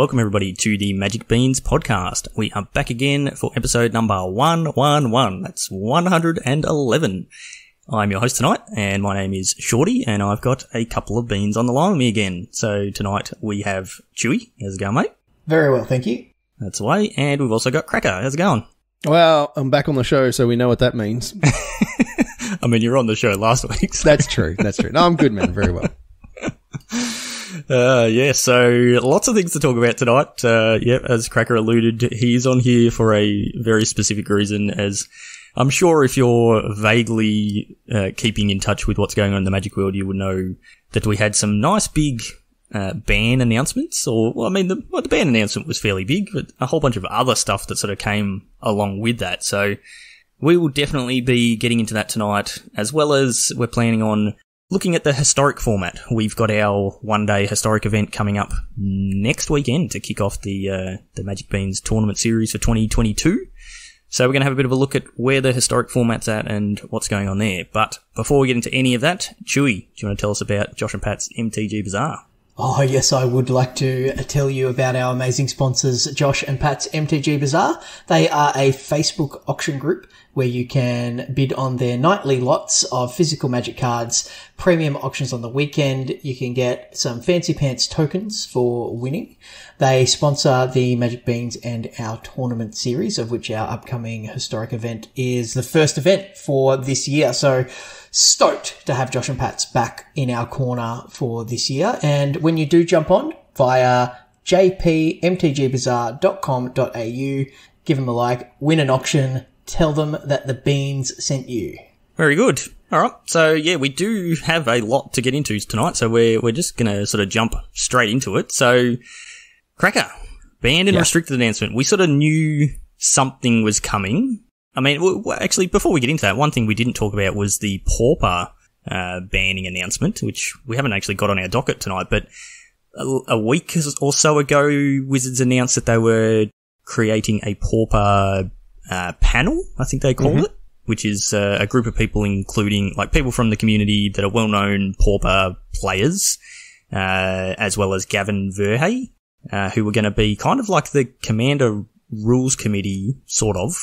welcome everybody to the Magic Beans podcast. We are back again for episode number 111. That's 111. I'm your host tonight, and my name is Shorty, and I've got a couple of beans on the line with me again. So tonight we have Chewy. How's it going, mate? Very well, thank you. That's the way. And we've also got Cracker. How's it going? Well, I'm back on the show, so we know what that means. I mean, you're on the show last week. So. That's true. That's true. No, I'm good, man. Very well. Uh, yeah, so lots of things to talk about tonight. Uh, yeah, as Cracker alluded, he's on here for a very specific reason, as I'm sure if you're vaguely uh, keeping in touch with what's going on in the Magic world, you would know that we had some nice big uh, ban announcements, or well, I mean, the, well, the ban announcement was fairly big, but a whole bunch of other stuff that sort of came along with that. So we will definitely be getting into that tonight, as well as we're planning on looking at the historic format. We've got our one day historic event coming up next weekend to kick off the uh, the Magic Beans tournament series for 2022. So we're going to have a bit of a look at where the historic format's at and what's going on there. But before we get into any of that, Chewy, do you want to tell us about Josh and Pat's MTG Bazaar? Oh, yes, I would like to tell you about our amazing sponsors, Josh and Pat's MTG Bazaar. They are a Facebook auction group where you can bid on their nightly lots of physical magic cards, premium auctions on the weekend. You can get some fancy pants tokens for winning. They sponsor the Magic Beans and our tournament series, of which our upcoming historic event is the first event for this year. So stoked to have Josh and Pat's back in our corner for this year. And when you do jump on via jpmtgbazaar.com.au, give them a like, win an auction, tell them that the beans sent you. Very good. All right. So yeah, we do have a lot to get into tonight. So we're we're just gonna sort of jump straight into it. So, Cracker, banned and Yeah. restricted announcement. We sort of knew something was coming. I mean, w- w- actually, before we get into that, one thing we didn't talk about was the pauper uh, banning announcement, which we haven't actually got on our docket tonight. But a, a week or so ago, Wizards announced that they were creating a pauper uh, panel. I think they called it which is uh, a group of people, including like people from the community that are well-known pauper players, uh, as well as Gavin Verhey, uh, who were going to be kind of like the commander rules committee, sort of,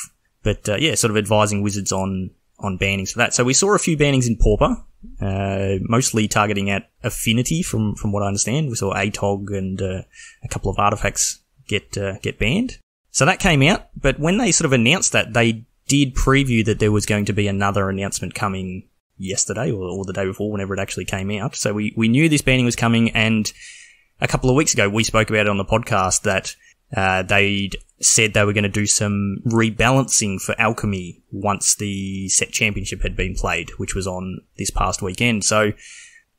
but uh, yeah, sort of advising wizards on on bannings for that. So we saw a few bannings in pauper, uh, mostly targeting at affinity, from from what I understand. We saw ATOG and uh, a couple of artifacts get uh, get banned. So that came out, but when they sort of announced that, they did preview that there was going to be another announcement coming yesterday or, or the day before, whenever it actually came out. So we, we knew this banning was coming, and a couple of weeks ago we spoke about it on the podcast that uh, they'd said they were going to do some rebalancing for alchemy once the set championship had been played, which was on this past weekend. So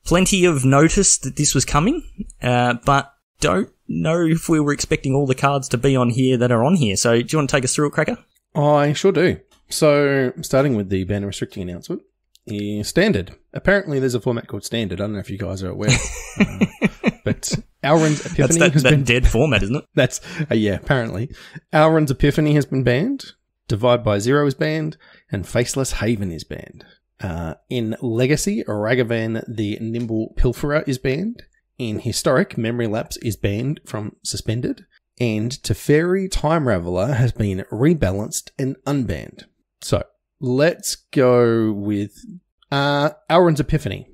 plenty of notice that this was coming, uh, but don't know if we were expecting all the cards to be on here that are on here. So do you want to take us through it, Cracker? I sure do. So, starting with the ban restricting announcement, is standard. Apparently, there's a format called standard. I don't know if you guys are aware, uh, but That's Epiphany that, has that been dead format, isn't it? That's uh, yeah. Apparently, Alrund's Epiphany has been banned. Divide by Zero is banned, and Faceless Haven is banned. Uh, in Legacy, Ragavan the Nimble Pilferer is banned. In Historic, Memory Lapse is banned from Suspended. And Teferi Time Raveler has been rebalanced and unbanned. So, let's go with uh, Epiphany.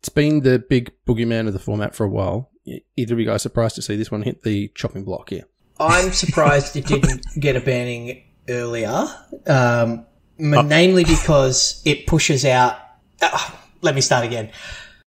It's been the big boogeyman of the format for a while. Either of you guys surprised to see this one hit the chopping block here? I'm surprised it didn't get a banning earlier, um, m- namely because it pushes out. Uh, let me start again.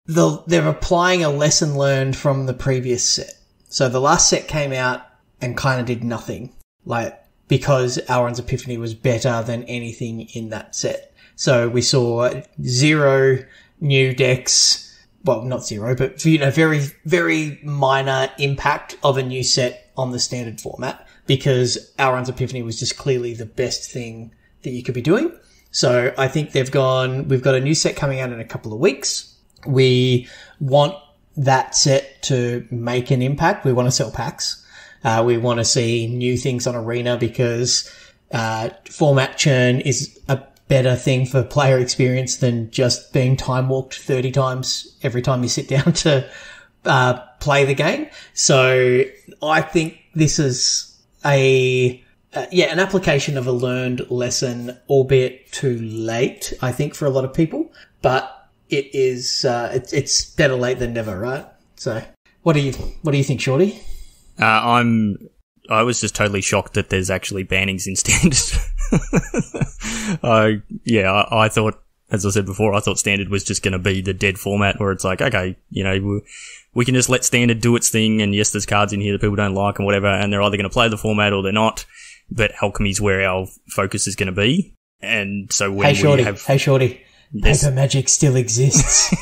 The, they're applying a lesson learned from the previous set. So the last set came out and kind of did nothing, like because Alrund's Epiphany was better than anything in that set. So we saw zero new decks. Well, not zero, but you know, very, very minor impact of a new set on the standard format because Alrund's Epiphany was just clearly the best thing that you could be doing. So I think they've gone, we've got a new set coming out in a couple of weeks. We want that set to make an impact. We want to sell packs. Uh, we want to see new things on Arena because uh, format churn is a better thing for player experience than just being time walked 30 times every time you sit down to uh, play the game. So I think this is a uh, yeah an application of a learned lesson, albeit too late. I think for a lot of people, but it is uh, it's it's better late than never, right? So what do you what do you think, Shorty? Uh, I'm. I was just totally shocked that there's actually bannings in standard. uh, yeah, I, I, thought, as I said before, I thought standard was just going to be the dead format where it's like, okay, you know, we, we can just let standard do its thing, and yes, there's cards in here that people don't like and whatever, and they're either going to play the format or they're not. But alchemy's where our focus is going to be, and so when hey, Shorty, we have, hey, Shorty, Yes. Paper magic still exists.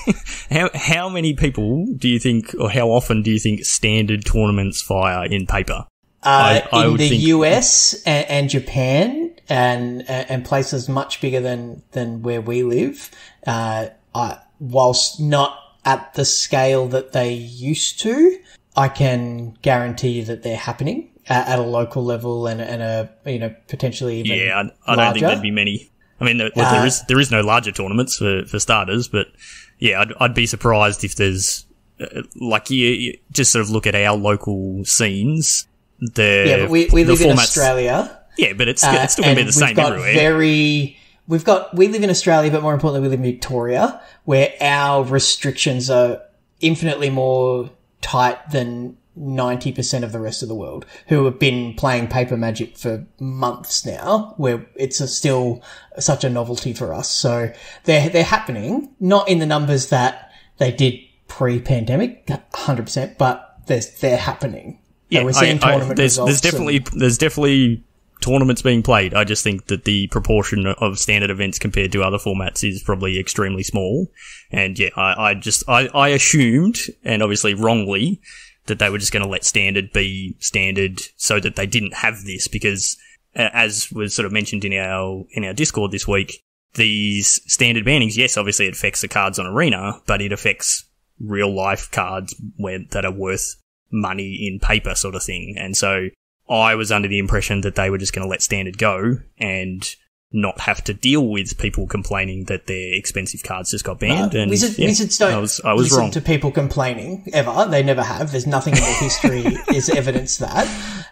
how how many people do you think, or how often do you think standard tournaments fire in paper? Uh, I, I in the think- US and, and, Japan and and places much bigger than than where we live, uh, I, whilst not at the scale that they used to, I can guarantee you that they're happening at, at a local level and, and a you know potentially even yeah. I, I don't think there'd be many. I mean, there, uh, there is there is no larger tournaments for, for starters, but yeah, I'd, I'd be surprised if there's uh, like you, you, just sort of look at our local scenes. The yeah, but we, we live in Australia. Yeah, but it's, uh, it's still going to be the same everywhere. Very, we've got we live in Australia, but more importantly, we live in Victoria, where our restrictions are infinitely more tight than 90% of the rest of the world who have been playing paper magic for months now where it's a still such a novelty for us. So they're they're happening not in the numbers that they did pre-pandemic 100% but they're they're happening. Yeah we're seeing I, tournament I, there's, there's definitely and, there's definitely tournaments being played. I just think that the proportion of standard events compared to other formats is probably extremely small. And yeah i, I just I, I assumed and obviously wrongly that they were just going to let standard be standard so that they didn't have this because as was sort of mentioned in our in our discord this week these standard bannings yes obviously it affects the cards on arena but it affects real life cards where that are worth money in paper sort of thing. And so i was under the impression that they were just going to let standard go and not have to deal with people complaining that their expensive cards just got banned. and Wizard, yeah, Wizards don't I was, I was listen wrong. to people complaining ever. They never have. There's nothing in their history is evidence that.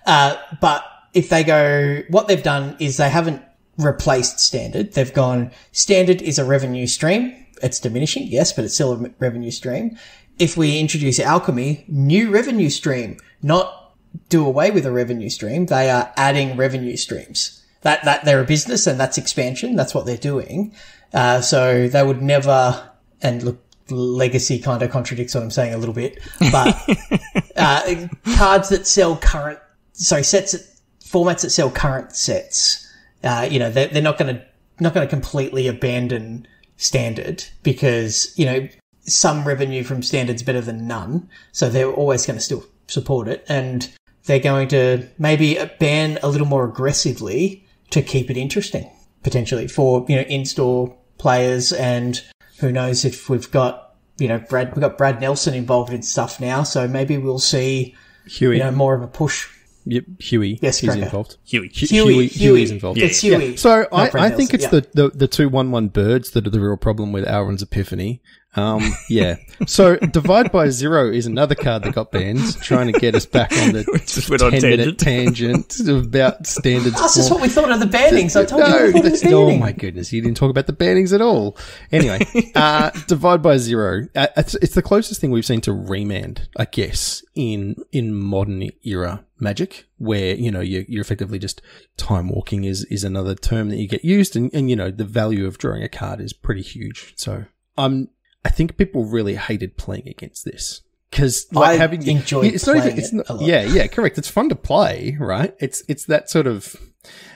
Uh, but if they go, what they've done is they haven't replaced standard. They've gone, standard is a revenue stream. It's diminishing, yes, but it's still a revenue stream. If we introduce alchemy, new revenue stream, not do away with a revenue stream. They are adding revenue streams that that they're a business and that's expansion. That's what they're doing. Uh, so they would never and look. Legacy kind of contradicts what I'm saying a little bit, but uh, cards that sell current, sorry, sets, that, formats that sell current sets, uh, you know, they're, they're not going to not going to completely abandon standard because you know some revenue from standard's better than none, so they're always going to still support it, and they're going to maybe ban a little more aggressively to keep it interesting potentially for you know in-store players and who knows if we've got you know Brad we've got Brad Nelson involved in stuff now so maybe we'll see Huey you know more of a push Yep, Huey. Yes, he's involved. Huey. Huey. Huey. Huey's involved. Yeah. It's Huey. Yeah. So I, I think it's yeah. the, the, the two one one birds that are the real problem with Alrund's Epiphany. Um, yeah. So divide by zero is another card that got banned, trying to get us back on the ten on minute tangent about standards. That's just what we thought of the bannings. I told no, you. The oh my goodness, you didn't talk about the bannings at all. Anyway, uh, divide by zero. Uh, it's, it's the closest thing we've seen to remand, I guess, in in modern era magic, where you know you're, you're effectively just time walking is is another term that you get used, and and you know the value of drawing a card is pretty huge. So I'm I think people really hated playing against this. Because like I having enjoyed it's not even it's not, yeah yeah correct. It's fun to play right? It's it's that sort of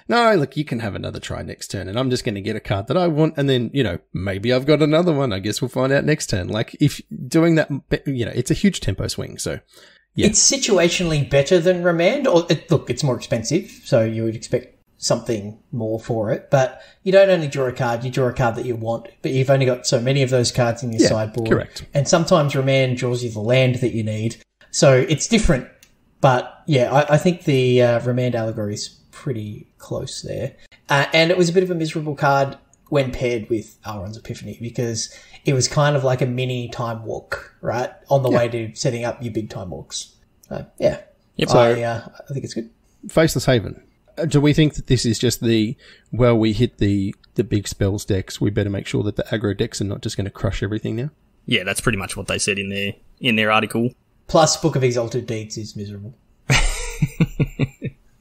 no look you can have another try next turn and i'm just going to get a card that i want and then you know maybe i've got another one. I guess we'll find out next turn. Like if doing that you know it's a huge tempo swing so yeah. It's situationally better than Remand, or it, look, it's more expensive, so you would expect something more for it. But you don't only draw a card, you draw a card that you want, but you've only got so many of those cards in your yeah, sideboard. Correct. And sometimes Remand draws you the land that you need. So it's different. But yeah, I, I think the uh, Remand allegory is pretty close there. Uh, and it was a bit of a miserable card when paired with Alrund's Epiphany because it was kind of like a mini time walk, right? On the way to setting up your big time walks. So, yeah. Yep. I, uh, I think it's good. Faceless Haven. Uh, Do we think that this is just the well, we hit the the big spells decks? We better make sure that the aggro decks are not just going to crush everything now. Yeah, that's pretty much what they said in their in their article. Plus, Book of Exalted Deeds is miserable.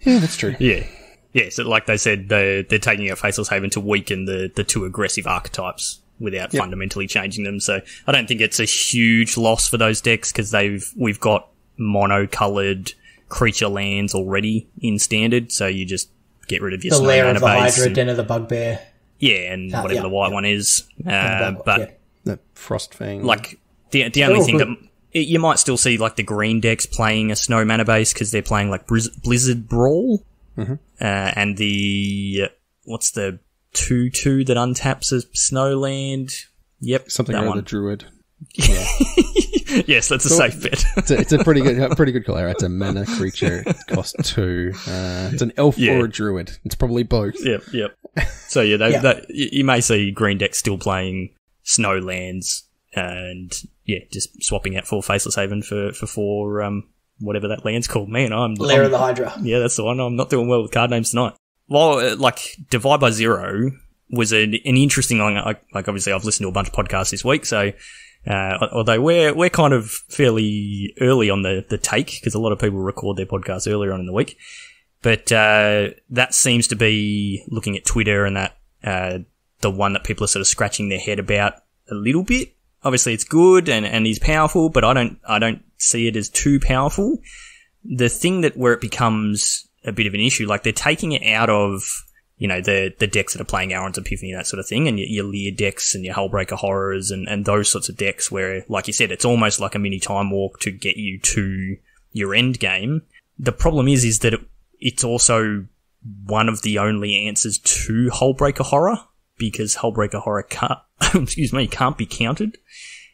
Yeah, that's true. Yeah. Yeah, so like they said, they're, they're taking out Faceless Haven to weaken the, the two aggressive archetypes without fundamentally changing them. So I don't think it's a huge loss for those decks because they've, we've got mono-coloured creature lands already in standard. So you just get rid of your The snow Lair mana of the base Hydra, and- Den of the Bugbear. yeah, and Ah, whatever yeah, the white yeah. one is. Uh, the Bug- but yeah. The Frost Fang. like the the only thing good. that it, you might still see like the green decks playing a snow mana base because they're playing like Briz- Blizzard Brawl, Mm-hmm. uh, and the what's the two two that untaps a snow land. Yep, something that or one. other druid. yes, that's a safe bet. It's a, it's a pretty good, a pretty good color. It's a mana creature, cost two. Uh, it's an elf Yeah. or a druid. It's probably both. yep, yep. So yeah, they, Yeah. That, you you may see green decks still playing snow lands, and yeah, just swapping out four faceless haven for for four um whatever that land's called. Man, I'm Lair I'm- of the Hydra. Yeah, that's the one. I'm not doing well with card names tonight. Well, uh, like Divide by Zero was an, an interesting one. Like, like obviously, I've listened to a bunch of podcasts this week, so uh, although we're we're kind of fairly early on the the take because a lot of people record their podcasts earlier on in the week, but uh, that seems to be looking at Twitter and that uh, the one that people are sort of scratching their head about a little bit. Obviously, it's good and and he's powerful, but I don't I don't see it as too powerful the thing that where it becomes a bit of an issue, like they're taking it out of, you know, the, the decks that are playing Aaron's Epiphany, that sort of thing, and your, your decks and your Hullbreaker Horrors and, and those sorts of decks where, like you said, it's almost like a mini time walk to get you to your end game. The problem is, is that it, it's also one of the only answers to Hullbreaker Horror because Hullbreaker Horror can't, excuse me, can't be counted.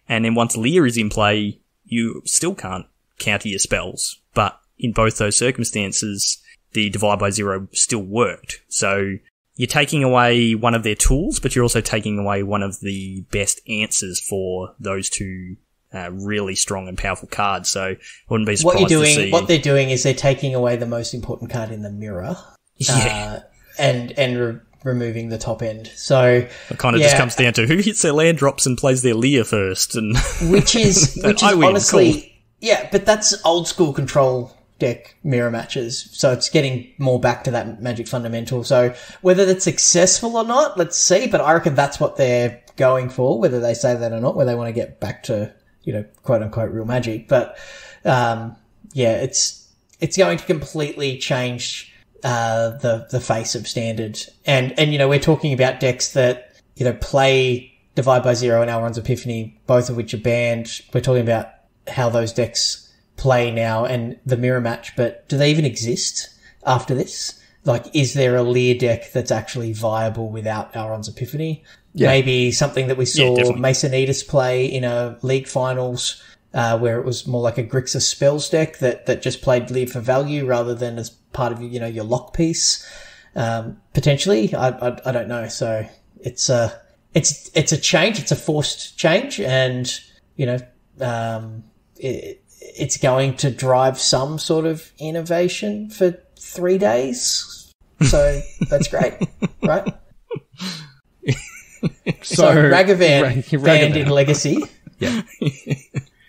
And then once Lier is in play, you still can't counter your spells. But in both those circumstances, the divide by zero still worked. So you're taking away one of their tools, but you're also taking away one of the best answers for those two uh, really strong and powerful cards. So I wouldn't be surprised What you're doing, what they're doing is they're taking away the most important card in the mirror, yeah, uh, and and re- removing the top end. So, it kind of just comes down to who hits their land drops and plays their Lier first, and which is which is honestly, cool. yeah, but that's old school control deck mirror matches. So it's getting more back to that magic fundamental. So whether that's successful or not, let's see. But I reckon that's what they're going for, whether they say that or not, where they want to get back to you know quote unquote real magic. But um, yeah, it's it's going to completely change uh, the the face of standard. And and you know we're talking about decks that you know play Divide by Zero and Elrond's Epiphany, both of which are banned. We're talking about how those decks play now and the mirror match, but do they even exist after this? Like, is there a Lier deck that's actually viable without Elrond's Epiphany? Maybe something that we saw definitely. Masonitas play in a league finals, uh, where it was more like a Grixis spells deck that, that just played Lier for value rather than as part of, you know, your lock piece. Um, potentially, I, I, I don't know. So it's a, it's, it's a change. It's a forced change and, you know, um, it, it's going to drive some sort of innovation for three days. So that's great, right? So, Ragavan Ra- banned Ragavan. in Legacy. Yeah.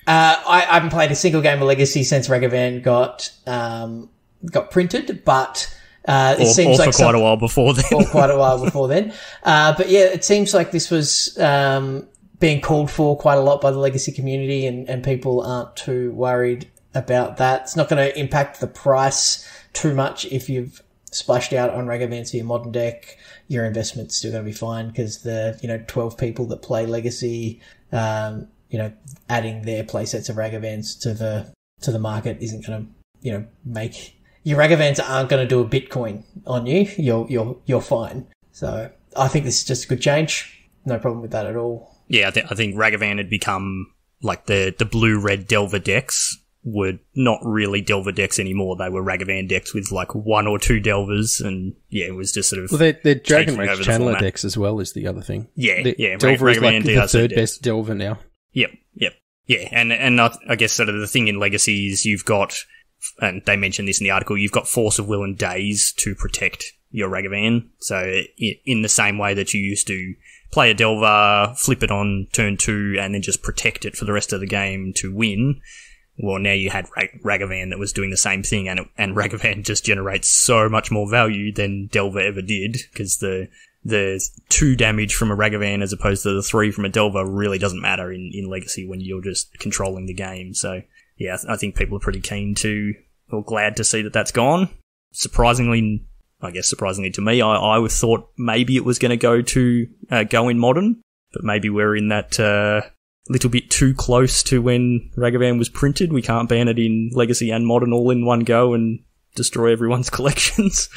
Uh, I, I haven't played a single game of Legacy since Ragavan got um, got printed, but uh, it or, seems or like for quite some- a while before then. for quite a while before then. Uh, but yeah, it seems like this was um, being called for quite a lot by the legacy community, and, and people aren't too worried about that. It's not going to impact the price too much if you've splashed out on Ragavan to your modern deck. Your investment's still going to be fine because the you know twelve people that play legacy, um, you know, adding their playsets of Ragavans to the to the market isn't going to you know make your Ragavans aren't going to do a Bitcoin on you. You're you're you're fine. So I think this is just a good change. No problem with that at all. Yeah, I, th- I think Ragavan had become like the the blue red Delver decks were not really Delver decks anymore. They were Ragavan decks with like one or two Delvers, and yeah, it was just sort of Well, they're, they're Dragon Taking Race over the Channeler decks as well is the other thing. yeah, The- yeah. Delver is Ragavan like the third decks. best Delver now. Yep, yep, yeah, and and I, I guess sort of the thing in legacies you've got, and they mentioned this in the article, you've got Force of Will and Daze to protect your Ragavan. So i- in the same way that you used to play a Delver, flip it on turn two, and then just protect it for the rest of the game to win. Well, now you had Rag- Ragavan that was doing the same thing, and it, and Ragavan just generates so much more value than Delver ever did because the the two damage from a Ragavan as opposed to the three from a Delver really doesn't matter in, in Legacy when you're just controlling the game. So yeah, I, th- I think people are pretty keen to or glad to see that that's gone. Surprisingly, I guess surprisingly to me, I, I thought maybe it was going to go to uh, go in modern, but maybe we're in that uh, little bit too close to when Ragavan was printed. We can't ban it in Legacy and Modern all in one go and destroy everyone's collections.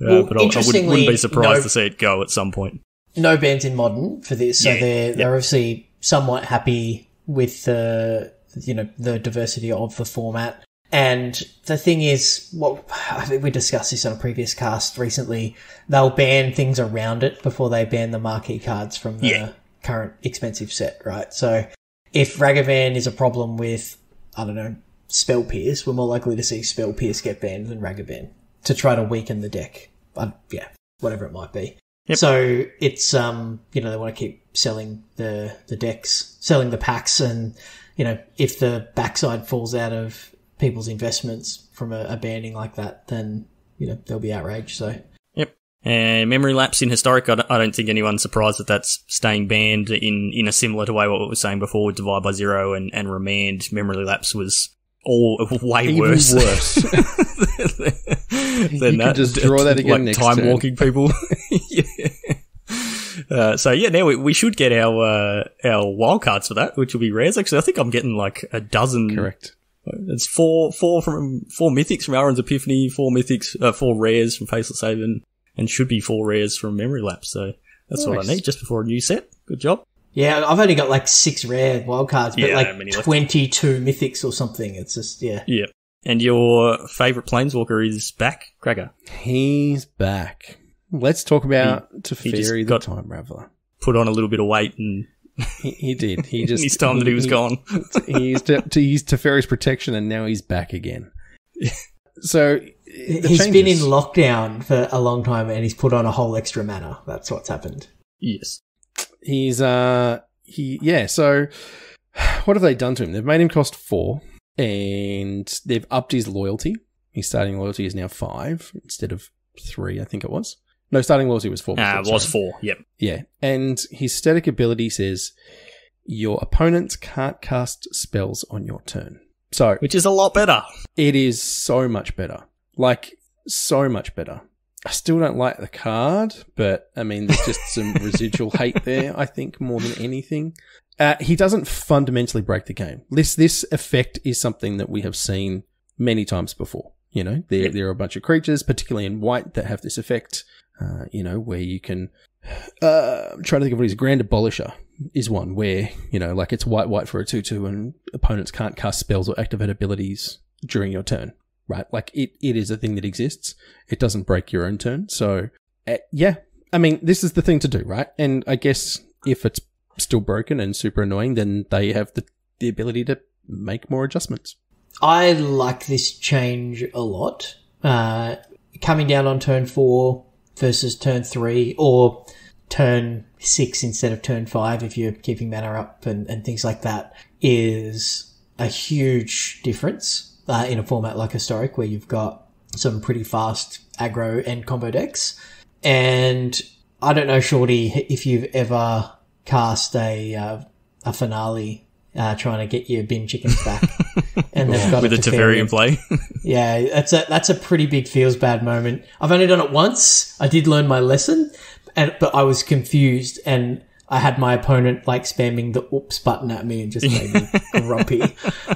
Uh, Well, but I, I wouldn't, wouldn't be surprised no- to see it go at some point. no bans in modern for this, so Yeah, they're yeah. they're obviously somewhat happy with the you know the diversity of the format. And the thing is, what I think we discussed this on a previous cast recently. They'll ban things around it before they ban the marquee cards from the Yeah. current expensive set, right? So if Ragavan is a problem with, I don't know, Spell Pierce, we're more likely to see Spell Pierce get banned than Ragavan to try to weaken the deck. Uh, yeah, whatever it might be. Yep. So it's um you know they want to keep selling the the decks, selling the packs, and you know if the backside falls out of people's investments from a, a banning like that, then you know there'll be outrage. So Yep. And memory lapse in historic, I don't, I don't think anyone's surprised that that's staying banned in, in a similar to way what we were saying before with divide by zero and, and remand. Memory lapse was all way Even worse. worse. than You could that. just draw that again like next time turn. walking people. yeah. Uh, so yeah, now we, we should get our uh, our wildcards for that, which will be rares. Actually, I think I'm getting like a dozen Correct. It's four, four from four mythics from Aaron's Epiphany, four mythics, uh, four rares from Faceless Haven, and should be four rares from Memory Lapse. So that's what I need just before a new set. Good job. yeah, I've only got like six rare wildcards, but Yeah, like many left. twenty two mythics or something. It's just yeah. Yeah. And your favourite Planeswalker is back, Cracker. He's back. Let's talk about he just Teferi the got- Time Raveler. Put on a little bit of weight and He, he did. He in just his time that he was gone. he used to, to use Teferi's protection, and now he's back again. So the He's been in lockdown for a long time, and he's put on a whole extra mana. That's what's happened. yes. He's uh he yeah. So what have they done to him? They've made him cost four, and they've upped his loyalty. His starting loyalty is now five instead of three, I think it was. No, starting loyalty was four. Uh, before, was sorry. four. Yep. Yeah, and his static ability says your opponents can't cast spells on your turn. So Which is a lot better. it is so much better. Like, so much better. I still don't like the card, but I mean, there's just some residual hate there, I think, more than anything. Uh, he doesn't fundamentally break the game. This, this effect is something that we have seen many times before. You know, there, Yep. there are a bunch of creatures, particularly in white, that have this effect, uh, you know, where you can, uh, I'm trying to think of what is. Grand Abolisher is one where, you know, like it's white, white for a 2-2 and opponents can't cast spells or activate abilities during your turn, right? Like it, it is a thing that exists. It doesn't break your own turn. So, uh, yeah, I mean, this is the thing to do, right? And I guess if it's still broken and super annoying, then they have the, the ability to make more adjustments. I like this change a lot. Uh, coming down on turn four versus turn three, or turn six instead of turn five, if you're keeping mana up and, and things like that, is a huge difference uh, in a format like Historic, where you've got some pretty fast aggro and combo decks. And I don't know, Shorty, if you've ever cast a uh, a finale uh, trying to get your bin chickens back, and they've got With a Teferi in play. yeah, that's a that's a pretty big feels bad moment. I've only done it once. I did learn my lesson, and but I was confused and I had my opponent like spamming the oops button at me and just made me grumpy.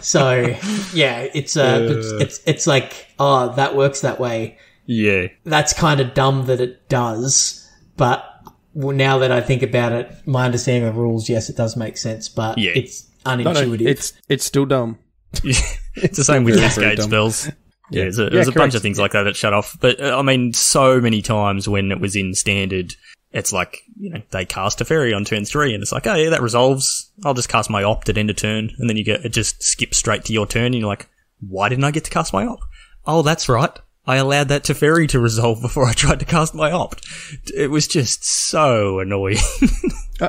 So yeah, it's uh, it's, it's it's like oh that works that way. yeah. That's kind of dumb that it does, but well, now that I think about it, my understanding of rules, yes, it does make sense, but Yeah. it's No, no, unintuitive. it's it's still dumb. it's the same with Very, very cascade dumb. spells. Yeah, there's a, Yeah, there's a bunch of things like that that shut off. But uh, I mean, so many times when it was in standard, it's like you know they cast a fairy on turn three, and it's like, oh yeah, that resolves. I'll just cast my opt at end of turn, and then you get it just skips straight to your turn, and you're like, why didn't I get to cast my opt? Oh, that's right. I allowed that Teferi to resolve before I tried to cast my opt. It was just so annoying.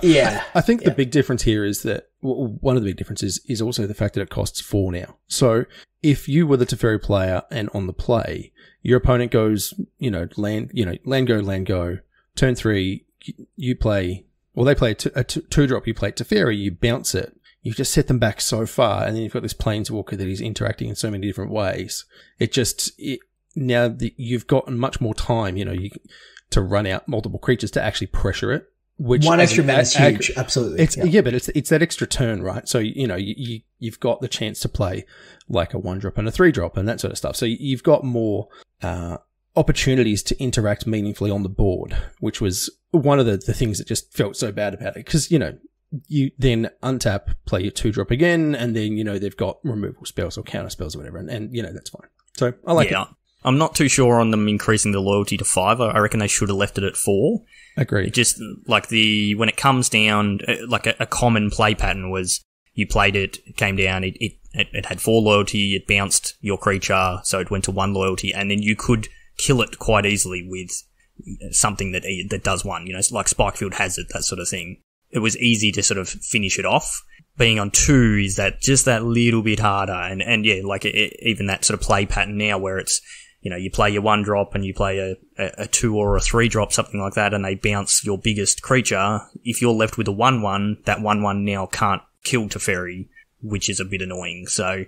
Yeah. I think the big difference here is that well, one of the big differences is also the fact that it costs four now. So if you were the Teferi player and on the play, your opponent goes, you know, land, you know, land go, land go. Turn three, you- play, well, they play a two, a two, two drop. You play Teferi, you bounce it. You just set them back so far, and then you've got this planeswalker that is interacting in so many different ways. It just it, now you've gotten much more time, you know, you to run out multiple creatures to actually pressure it. Which One as extra man is ag- huge. Absolutely. it's yeah. yeah. but it's it's that extra turn, right? So you know you, you you've got the chance to play like a one drop and a three drop and that sort of stuff. So you've got more uh, opportunities to interact meaningfully on the board, which was one of the, the things that just felt so bad about it because you know you then untap, play your two drop again, and then you know they've got removal spells or counter spells or whatever, and, and you know that's fine. So I like yeah. it. I'm not too sure on them increasing the loyalty to five. I I reckon they should have left it at four. It Agreed. just like the when it comes down, uh, like a, a common play pattern was you played it, came down, it, it it had four loyalty, it bounced your creature, so it went to one loyalty, and then you could kill it quite easily with something that that does one. You know, like Spikefield it, that sort of thing. It was easy to sort of finish it off. Being on two is that just that little bit harder, and and yeah, like it, even that sort of play pattern now where it's you know, you play your one drop and you play a, a, a two or a three drop, something like that, and they bounce your biggest creature. If you're left with a one one, that one one now can't kill Teferi, which is a bit annoying. So,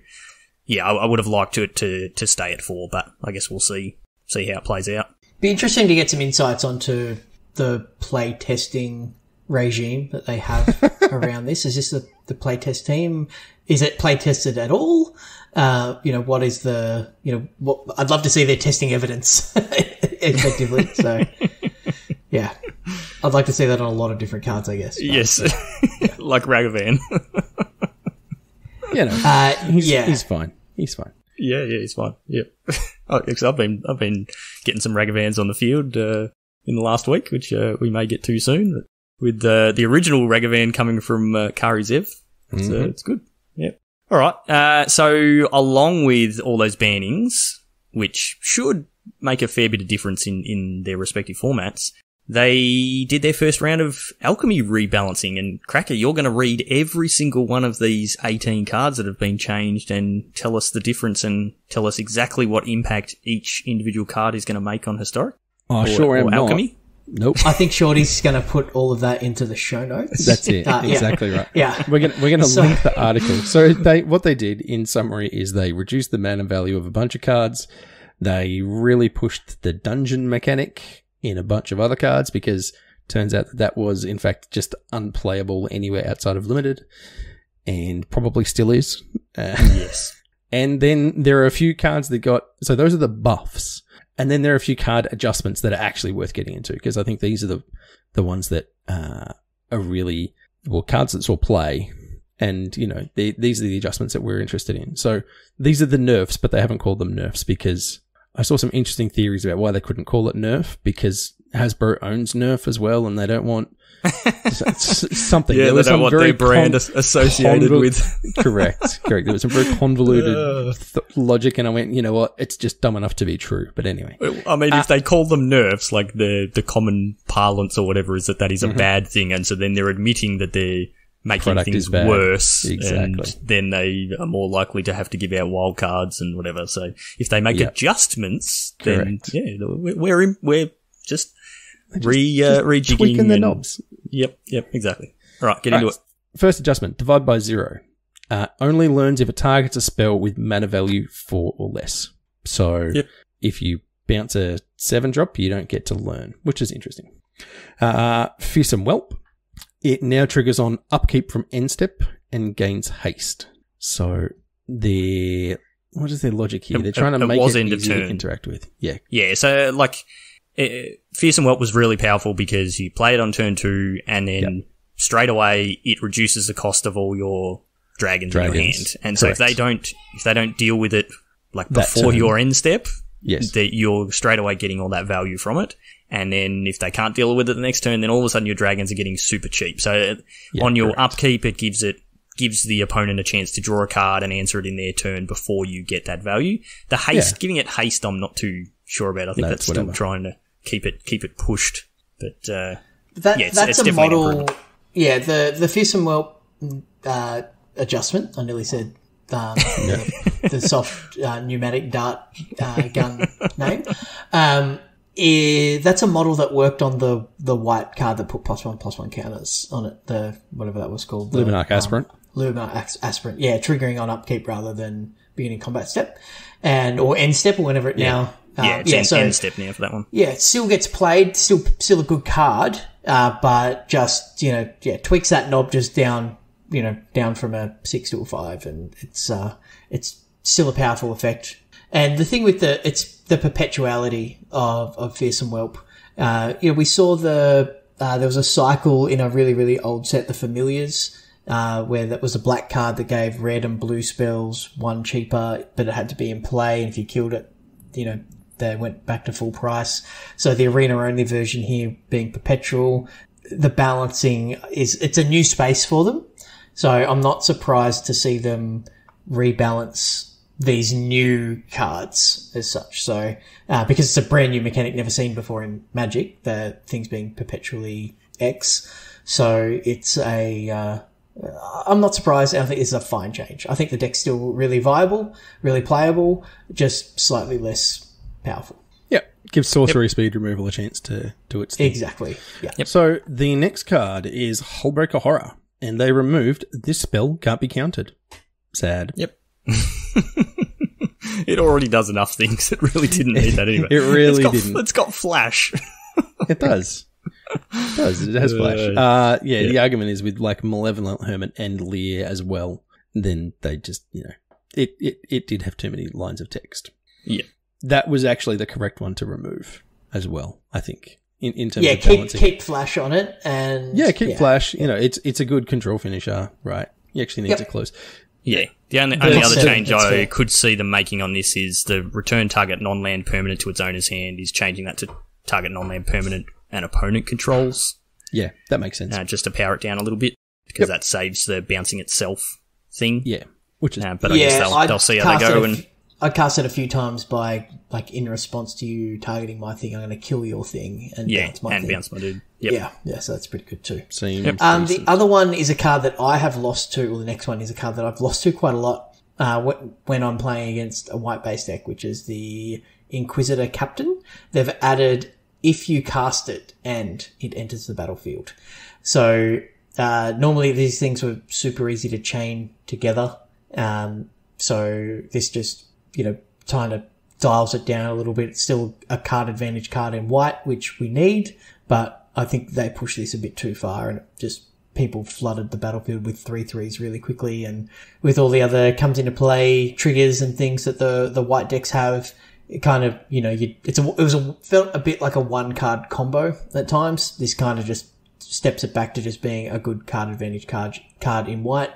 yeah, I, I would have liked it to to stay at four, but I guess we'll see see how it plays out. Be interesting to get some insights onto the play testing regime that they have around this. Is this the, the play test team? Is it play tested at all? Uh, you know, what is the, you know, what, I'd love to see their testing evidence effectively. So, yeah, I'd like to see that on a lot of different cards, I guess. But, Yes, like Ragavan. You know, Uh, he's, yeah. he's fine. He's fine. yeah, yeah, he's fine. Yeah, oh, because I've been I've been getting some Ragavans on the field uh, in the last week, which uh, we may get to soon. But with uh, the original Ragavan coming from uh, Kari Zev, it's, uh, Mhm. it's good. All right. Uh, so along with all those bannings, which should make a fair bit of difference in in their respective formats. They did their first round of alchemy rebalancing, and Cracker, you're going to read every single one of these 18 cards that have been changed and tell us the difference and tell us exactly what impact each individual card is going to make on historic Oh, or, sure am or not. Nope. I think Shorty's going to put all of that into the show notes. That's it. Uh, yeah. exactly right. Yeah. We're gonna we're gonna So- link the article. So they what they did in summary is they reduced the mana value of a bunch of cards. They really pushed the dungeon mechanic in a bunch of other cards because turns out that that was in fact just unplayable anywhere outside of limited, and probably still is. Uh, Yes. and then there are a few cards that got so those are the buffs, and then there are a few card adjustments that are actually worth getting into because I think these are the the ones that uh, are really well cards that saw play, and you know the, these are the adjustments that we're interested in. So these are the nerfs, but they haven't called them nerfs because I saw some interesting theories about why they couldn't call it nerf because Hasbro owns Nerf as well, and they don't want something. Yeah, There they was don't some want very their brand associated with. correct, correct. There was some very convoluted Uh. logic, and I went, you know what? It's just dumb enough to be true. But anyway, I mean, Uh, if they call them nerfs, like the the common parlance or whatever is that that is a Mhm. bad thing, and so then they're admitting that they're making things worse, Exactly. and then they are more likely to have to give out wild cards and whatever. So if they make Yeah. adjustments, then Correct. yeah, we're we're, in, we're just Just- re uh, just rejigging the knobs. Yep, yep, exactly. All right, get All into right, First adjustment: divide by zero. Uh, only learns if it targets a spell with mana value four or less. So Yep. if you bounce a seven drop, you don't get to learn, which is interesting. Uh, fearsome whelp. It now triggers on upkeep from end step and gains haste. So the what is their logic here? They're trying to it- it make was it easy to interact with. Yeah, Yeah, so like, uh, Fearsome Whelp was really powerful because you play it on turn two, and then straight away it reduces the cost of all your dragons, in your hand. And so if they don't if they don't deal with it like before your end step, Yes. that you're straight away getting all that value from it. And then if they can't deal with it the next turn, then all of a sudden your dragons are getting super cheap. So uh, Yeah, on your correct. upkeep, it gives it gives the opponent a chance to draw a card and answer it in their turn before you get that value. The haste, Yeah. giving it haste, I'm not too sure about. I think No, that's still whatever. trying to keep it keep it pushed. But uh, That, Yeah, it's- that's it's a definitely model. improvement. Yeah, the the fearsome whelp uh, adjustment. I nearly said um, the, the soft uh, pneumatic dart uh, gun name. Um, eh, that's a model that worked on the the white card that put plus one plus one counters on it. The whatever that was called. The, Luminarch Aspirant. Luminarch Aspirant. Yeah, triggering on upkeep rather than beginning combat step, and or end step or whenever it now. Uh, yeah, it's end, so step now for that one. yeah, it still gets played, still still a good card, uh, but just you know, yeah, tweaks that knob just down, you know, down from a six to a five, and it's uh, it's still a powerful effect. And the thing with the it's the perpetuality of of fearsome whelp. Uh, you know, we saw the uh, there was a cycle in a really really old set, the familiars. Uh, where that was a black card that gave red and blue spells one cheaper, but it had to be in play, and if you killed it, you know, they went back to full price. So the arena only version here being perpetual, the balancing is, it's a new space for them. So I'm not surprised to see them rebalance these new cards as such. So, uh, because it's a brand new mechanic never seen before in Magic, the things being perpetually X. So it's a, uh, I'm not surprised. I think is a fine change. I think the deck's still really viable, really playable, just slightly less powerful. Yeah. Gives sorcery speed removal a chance to do its thing. Exactly. Yeah. So the next card is Hullbreaker Horror, and they removed this spell can't be counted. Sad. Yep. it already does enough things. It really didn't need that anyway. It really it's got, didn't. It's got flash. It does. It does. It has flash. Uh, yeah, the argument is with like Malevolent Hermit and Lier as well, then they just, you know, it, it, it did have too many lines of text. Yeah. That was actually the correct one to remove as well, I think, in, in terms Yeah. of Keep balancing. keep flash on it, and yeah, keep flash. You know, it's it's a good control finisher, right? You actually need Yep. to close. Yeah. The only, only other change I fair. could see them making on this is the return target non-land permanent to its owner's hand is changing that to target non-land permanent and opponent controls, Yeah, that makes sense. uh, just to power it down a little bit because that saves the bouncing itself thing. yeah, which is Uh, but I guess they'll, they'll see how they go and f- I cast it a few times by like in response to you targeting my thing. I'm going to kill your thing and yeah, bounce my and thing. bounce my dude. Yep. Yeah, yeah. So that's pretty good too. seems Um, the other one is a card that I have lost to, or the next one is a card that I've lost to quite a lot uh, when I'm playing against a white base deck, which is the Inquisitor Captain. They've added if you cast it and it enters the battlefield. So uh, normally these things were super easy to chain together. Um, so this just you know kind of dials it down a little bit. It's still a card advantage card in white, which we need, but I think they pushed this a bit too far and just people flooded the battlefield with three threes really quickly and with all the other comes into play triggers and things that the the white decks have it kind of you know you it's a it was a felt a bit like a one card combo at times this kind of just steps it back to just being a good card advantage card card in white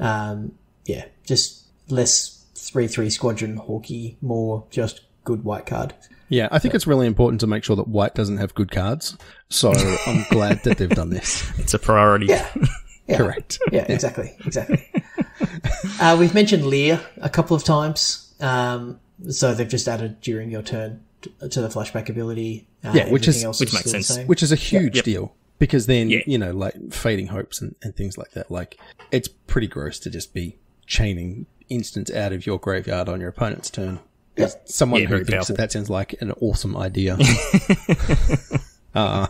um yeah just less three three squadron hawky more just good white card Yeah, I think it's really important to make sure that white doesn't have good cards. So I'm glad that they've done this. It's a priority. yeah yeah Correct. yeah, exactly, exactly. uh, we've mentioned Lier a couple of times, um, so they've just added during your turn to, to the flashback ability. Uh, Yeah, which is- else which is makes sense. same. Which is a huge Yep. deal because then, Yeah. you know, like fading hopes and, and things like that. Like, it's pretty gross to just be chaining instants out of your graveyard on your opponent's turn. As Someone Yeah, who thinks powerful. that that sounds like an awesome idea. uh,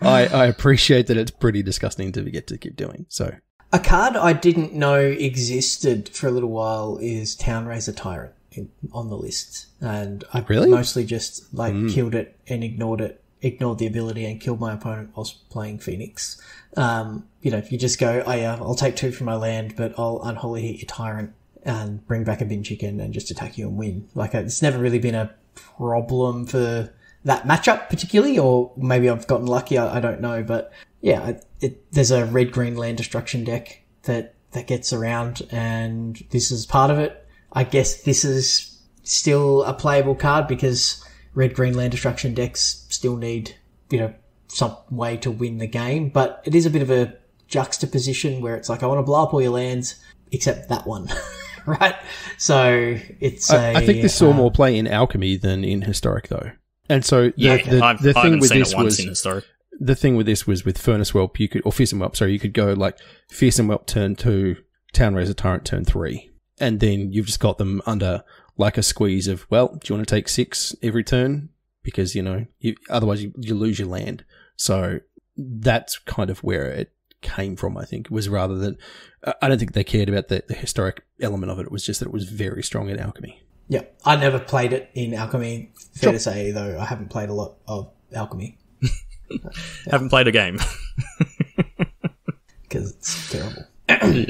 I, I appreciate that it's pretty disgusting to get to keep doing. So, A card I didn't know existed for a little while is Town-razer Tyrant in, on the list, and I Really? mostly just like killed it and ignored it, ignored the ability, and killed my opponent whilst playing Phoenix. Um, you know, if you just go, oh yeah, I'll take two from my land, but I'll Unholy Heat your Tyrant and bring back a bin chicken and just attack you and win. Like it's never really been a problem for that matchup particularly, or maybe I've gotten lucky. I, I don't know, but yeah, it, it, there's a red green land destruction deck that that gets around, and this is part of it. I guess this is still a playable card because red green land destruction decks still need you know some way to win the game, but it is a bit of a juxtaposition where it's like I want to blow up all your lands except that one. right? So it's. I, a, I think this saw uh, more play in alchemy than in historic, though. And so the, Yeah, the, I've, the I thing with seen this it once was in historic. the thing with this was with Furnace Whelp, you could or Fearsome Whelp, sorry, you could go like Fearsome Whelp turn two, Town-razer Tyrant turn three, and then you've just got them under like a squeeze of well, do you want to take six every turn because you know you, otherwise you, you lose your land. So that's kind of where it came from. I think was rather that I I don't think they cared about the, the historic element of it. It was just that it was very strong in alchemy. Yeah, I never played it in Alchemy. Fair Sure. to say, though, I haven't played a lot of Alchemy Haven't played a game. because it's terrible.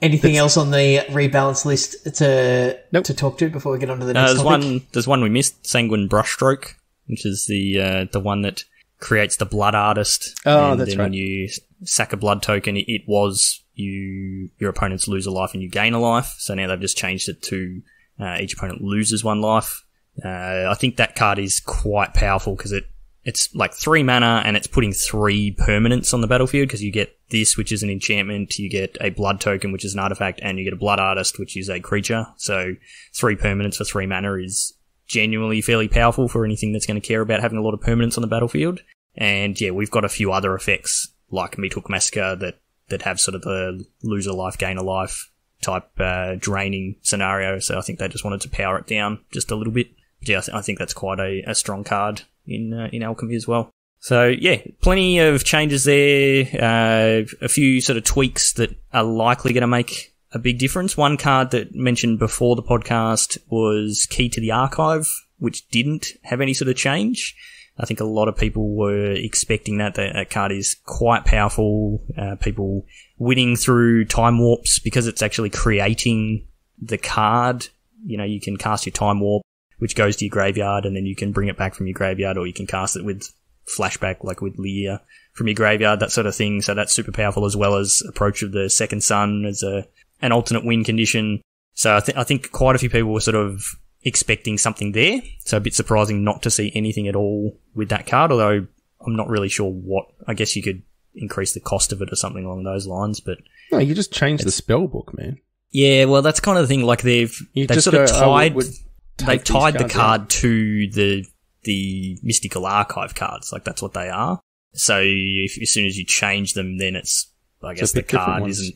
Anything else on the rebalance list to Nope. to talk to before we get on to the Uh, next there's topic? one. There's one we missed. Sanguine Brushstroke, which is the uh, the one that creates the Blood Artist. Oh, and that's then right. When you sack a blood token, it, was you your opponents lose a life and you gain a life. So now they've just changed it to uh, each opponent loses one life. Uh, I think that card is quite powerful because it it's like three mana and it's putting three permanents on the battlefield because you get this, which is an enchantment, you get a blood token, which is an artifact, and you get a blood artist, which is a creature. So three permanents for three mana is genuinely fairly powerful for anything that's going to care about having a lot of permanence on the battlefield. And yeah, we've got a few other effects like Meathook Massacre that, that have sort of the lose a life, gain a life type uh, draining scenario. So I think they just wanted to power it down just a little bit. But yeah, I, th- I think that's quite a, a strong card in uh, in alchemy as well. So yeah, plenty of changes there. Uh, a few sort of tweaks that are likely going to make a big difference. One card that mentioned before the podcast was Key to the Archive, which didn't have any sort of change. I think a lot of people were expecting that. That card is quite powerful. Uh, people winning through time warps because it's actually creating the card. You know, you can cast your time warp, which goes to your graveyard, and then you can bring it back from your graveyard, or you can cast it with flashback, like with Lier from your graveyard, that sort of thing. So that's super powerful, as well as approach of the second sun as a an alternate win condition. So I, th- I think quite a few people were sort of expecting something there. So a bit surprising not to see anything at all with that card, although I'm not really sure what. I guess you could increase the cost of it or something along those lines, but No, you just change the spell book, man. yeah, well, that's kind of the thing. Like they've You they've sort of go, oh, we tied would they've tied the card out. to the the mystical archive cards. Like that's what they are. So if, as soon as you change them, then it's I guess the pick different card ones.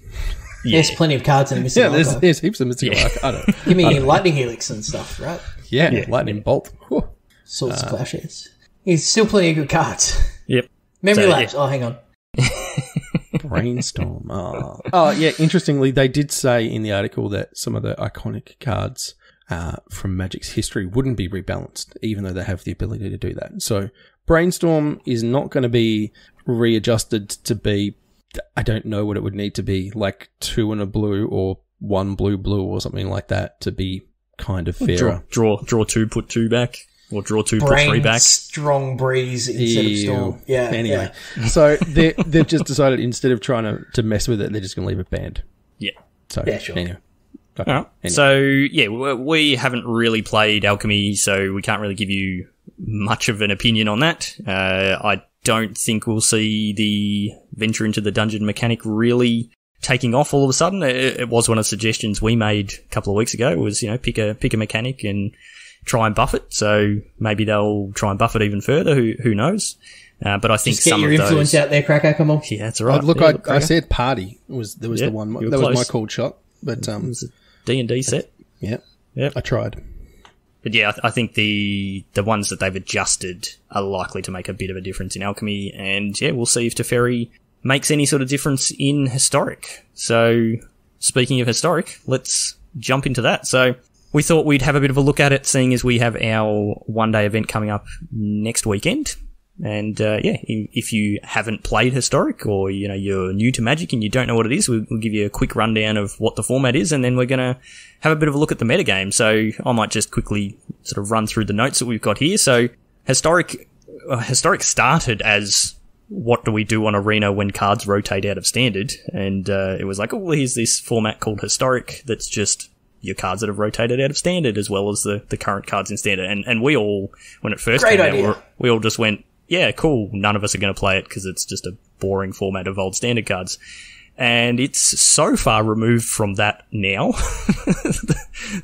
Isn't. There's plenty of cards in the missing Yeah, there's, archive. there's heaps of mystical. Yeah. arc- I don't. Give me lightning helix and stuff, right? Yeah, Yeah. lightning bolt. Whew. Swords of Plowshares. There's still plenty of good cards. Yep. Memory So, lapse. Oh, hang on. Brainstorm. Oh. oh, yeah. Interestingly, they did say in the article that some of the iconic cards uh, from Magic's history wouldn't be rebalanced, even though they have the ability to do that. So, Brainstorm is not going to be readjusted to be. I don't know what it would need to be, like two and a blue or one blue blue or something like that to be kind of fair. Draw, draw, draw two, put two back, or draw two, put three back. strong breeze instead of Ew. storm. Yeah. Anyway, yeah. so they they've just decided instead of trying to, to mess with it, they're just going to leave it banned. Yeah. So Yeah, sure. Anyway, All right. Anyway. So yeah, we- we haven't really played alchemy, so we can't really give you much of an opinion on that. Uh, I don't think we'll see the venture into the dungeon mechanic really taking off all of a sudden. It, it was one of the suggestions we made a couple of weeks ago. Was you know pick a pick a mechanic and try and buff it. So maybe they'll try and buff it even further. Who who knows? Uh, but I think Just get some your of influence those. out there, Cracker. Come on. Yeah, that's all right. look, Yeah, I, I said party was there was Yeah, the one you were that was my close. called shot, but um, It was a D and D set. yeah, Yeah. I tried. But yeah, I, th- I think the the ones that they've adjusted are likely to make a bit of a difference in alchemy, and yeah, we'll see if Teferi makes any sort of difference in historic. So, speaking of historic, let's jump into that. So, we thought we'd have a bit of a look at it, seeing as we have our one day event coming up next weekend. And uh, yeah, if you haven't played historic or you know you're new to Magic and you don't know what it is, we'll, we'll give you a quick rundown of what the format is, and then we're gonna have a bit of a look at the metagame. So I might just quickly sort of run through the notes that we've got here. So historic, uh, historic started as what do we do on Arena when cards rotate out of standard? And uh, it was like, oh, well, here's this format called Historic that's just your cards that have rotated out of standard as well as the, the current cards in standard. And and we all, when it first Great came idea. out, we all just went, yeah, cool. None of us are going to play it because it's just a boring format of old standard cards. And it's so far removed from that now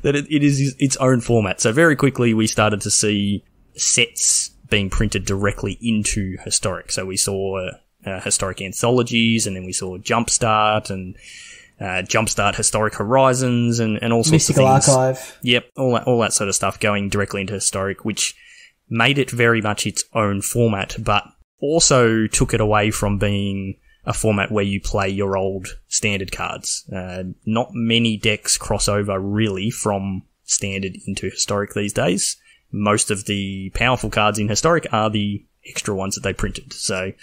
that it, it is its own format. So very quickly we started to see sets being printed directly into historic. So we saw uh, historic anthologies, and then we saw Jumpstart and uh, Jumpstart Historic Horizons, and, and all sorts Mystical of things. Archive. Yep, all that all that sort of stuff going directly into historic, which made it very much its own format, but also took it away from being a format where you play your old standard cards. Uh, not many decks cross over really from standard into historic these days. Most of the powerful cards in historic are the extra ones that they printed. So,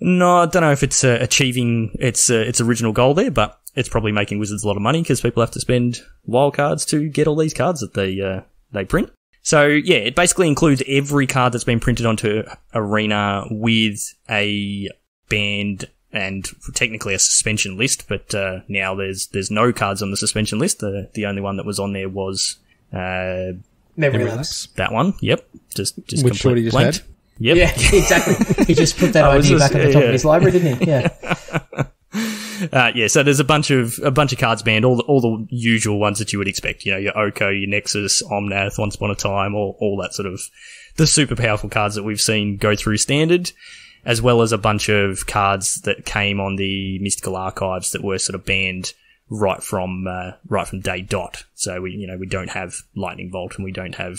no, I don't know if it's uh, achieving its uh, its original goal there, but it's probably making Wizards a lot of money because people have to spend wild cards to get all these cards that they uh, they print. So yeah, it basically includes every card that's been printed onto Arena with a banned and technically a suspension list, but uh, now there's there's no cards on the suspension list. The the only one that was on there was uh, Memory, Memory lapse. lapse. that one. Yep, just just Which complete just blanked. had. Yep. Yeah, exactly. he just put that I was idea just- back at the top yeah. of his library, didn't he? Yeah. Uh, yeah, so there's a bunch of a bunch of cards banned, all the, all the usual ones that you would expect. You know, your Oko, your Nexus, Omnath, Once Upon a Time, all all that sort of the super powerful cards that we've seen go through standard, as well as a bunch of cards that came on the Mystical Archives that were sort of banned right from uh, right from day dot. So we you know we don't have Lightning Bolt and we don't have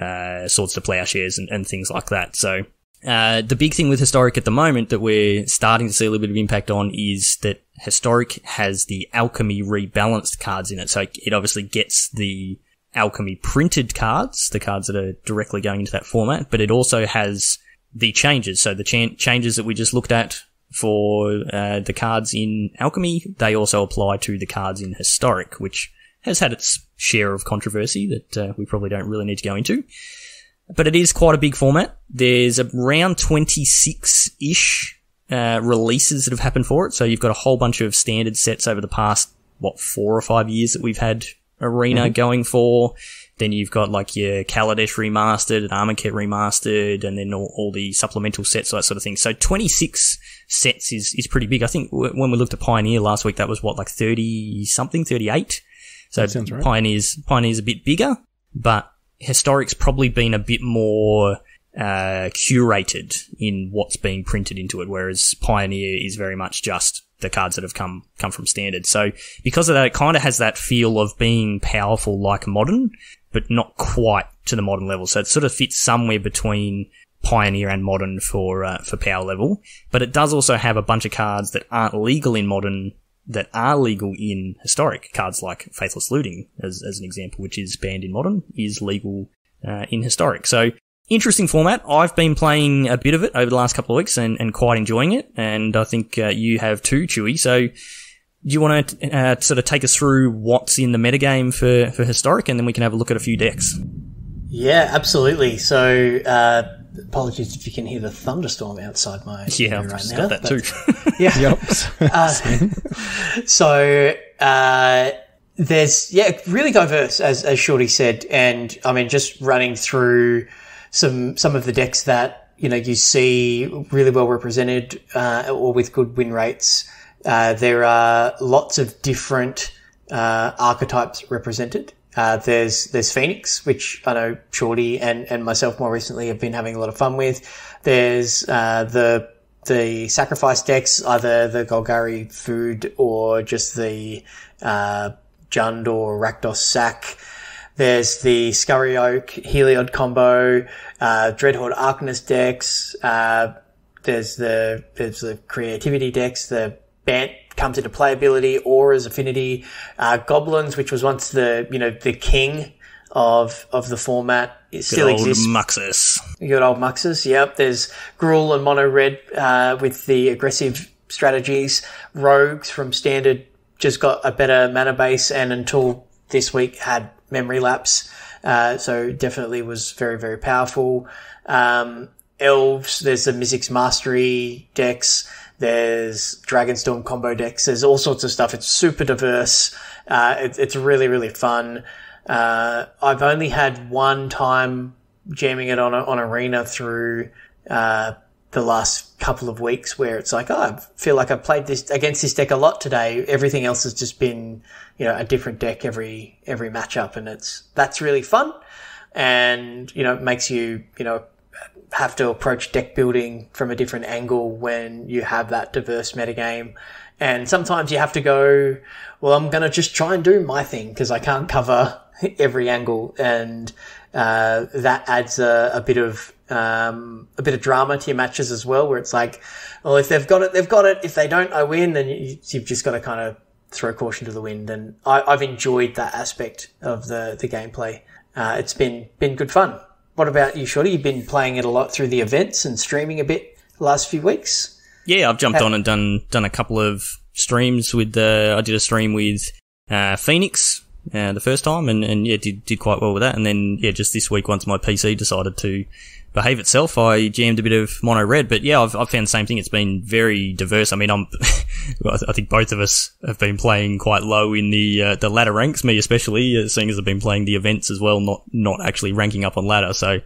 uh, Swords to Plowshares and, and things like that. So uh, the big thing with Historic at the moment that we're starting to see a little bit of impact on is that Historic has the Alchemy rebalanced cards in it. So it obviously gets the Alchemy printed cards, the cards that are directly going into that format, but it also has the changes. So the chan- changes that we just looked at for uh, the cards in Alchemy, they also apply to the cards in Historic, which has had its share of controversy that uh, we probably don't really need to go into but it is quite a big format. There's around 26-ish uh, releases that have happened for it. So you've got a whole bunch of standard sets over the past, what, four or five years that we've had Arena going for. Then you've got like your Kaladesh remastered, and Amonkhet remastered, and then all, all the supplemental sets, that sort of thing. So 26 sets is, is pretty big. I think w- when we looked at Pioneer last week, that was what, like 30 something, 38? So right. Pioneer's, Pioneer's a bit bigger, but Historic's probably been a bit more uh, curated in what's being printed into it, whereas Pioneer is very much just the cards that have come come from standard. So because of that, it kind of has that feel of being powerful like modern, but not quite to the modern level. So it sort of fits somewhere between Pioneer and Modern for uh, for power level, but it does also have a bunch of cards that aren't legal in Modern that are legal in Historic. Cards like Faithless Looting, as as an example, which is banned in Modern, is legal uh, in Historic. So interesting format. I've been playing a bit of it over the last couple of weeks and, and quite enjoying it, and I think uh, you have too, Chewy. So. Do you want to uh, sort of take us through what's in the metagame for, for Historic, and then we can have a look at a few decks? Yeah, absolutely. So, uh, apologies if you can hear the thunderstorm outside my Yeah, room I've right just now. got that too. Yeah. Yep. So uh, there's yeah, really diverse as as Shorty said, and I mean just running through some some of the decks that you know you see really well represented uh, or with good win rates. Uh, there are lots of different uh, archetypes represented. Uh, there's there's Phoenix, which I know Shorty and, and myself more recently have been having a lot of fun with. There's uh, the the sacrifice decks, either the Golgari food or just the uh, Jund or Rakdos sack. There's the Scurry Oak Heliod combo, uh, Dreadhorde Arcanist decks. Uh, there's the there's the creativity decks. The Bant comes into playability, Aura's affinity, uh, Goblins, which was once the you know the king of of the format, it still Good old exists. Muxus. You got old Muxus, yep. There's Gruul and Mono Red uh, with the aggressive strategies. Rogues from Standard just got a better mana base and until this week had memory lapse. Uh, so definitely was very, very powerful. Um, elves. There's the Mizzix Mastery decks. There's Dragonstorm combo decks. There's all sorts of stuff. It's super diverse. Uh, it, it's really really fun. Uh, I've only had one time jamming it on a, on arena through uh, the last couple of weeks where it's like, oh, I feel like I've played this against this deck a lot today. Everything else has just been, you know, a different deck every every matchup, and it's that's really fun, and you know, it makes you, you know, have to approach deck building from a different angle when you have that diverse metagame. And sometimes you have to go, well, I'm going to just try and do my thing because I can't cover every angle. And, uh, that adds a, a bit of, um, a bit of drama to your matches as well, where it's like, well, if they've got it, they've got it. If they don't, I win. Then you, you've just got to kind of throw caution to the wind. And I, I've enjoyed that aspect of the, the gameplay. Uh, it's been, been good fun. What about you, Shorty? You've been playing it a lot through the events and streaming a bit the last few weeks. Yeah, I've jumped on and done done a couple of streams with. Uh, I did a stream with uh, Phoenix uh, the first time, and, and yeah, did did quite well with that. And then yeah, just this week, once my PC decided to behave itself, I jammed a bit of mono red. But yeah, I've, I've found the same thing. It's been very diverse. I mean, I'm, I think both of us have been playing quite low in the uh, the ladder ranks. Me especially, uh, seeing as I've been playing the events as well, not not actually ranking up on ladder. So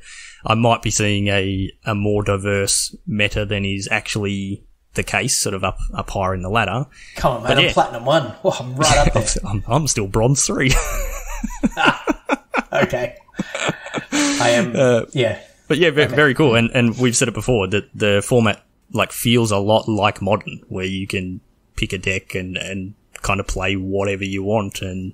I might be seeing a a more diverse meta than is actually the case, sort of up up higher in the ladder. Come on, man! I'm yeah. platinum one. Oh, I'm right up there. I'm, I'm still bronze three. okay. I am. Uh, yeah. But yeah, very, very cool. And and we've said it before that the format like feels a lot like modern, where you can pick a deck and and kind of play whatever you want and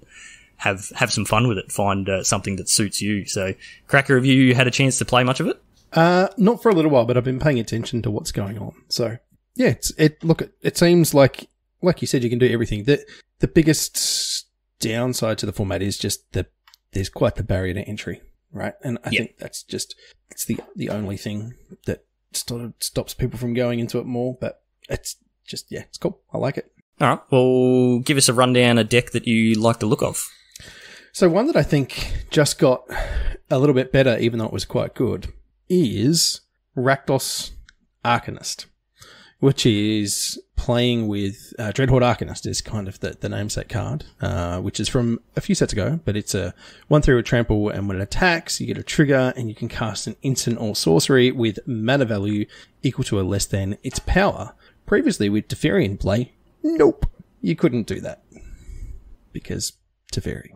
have have some fun with it. Find uh, something that suits you. So, Cracker, have you had a chance to play much of it? Uh, not for a little while, but I've been paying attention to what's going on. So yeah, it's it. Look, it, it seems like like you said, you can do everything. The the biggest downside to the format is just that there's quite the barrier to entry, right? And I Yeah. think that's just it's the the only thing that sort of stops people from going into it more. But it's just yeah, it's cool. I like it. All right. Well, give us a rundown a deck that you like the look of. So one that I think just got a little bit better, even though it was quite good, is Rakdos Arcanist, which is playing with uh, Dreadhorde Arcanist is kind of the, the namesake card, uh, which is from a few sets ago, but it's a one through a trample, and when it attacks, you get a trigger, and you can cast an instant or sorcery with mana value equal to or less than its power. Previously, with Teferi in play, nope, you couldn't do that because Teferi.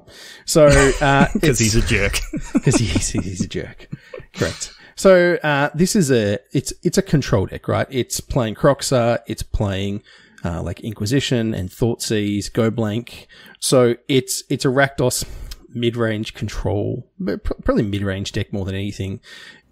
So uh, Because it's- he's a jerk. because he's, he's a jerk. Correct. So uh, this is a it's it's a control deck, right? It's playing Kroxa, it's playing uh, like Inquisition and Thoughtseize, Go Blank. So it's it's a Rakdos mid range control, but pr- probably mid range deck more than anything.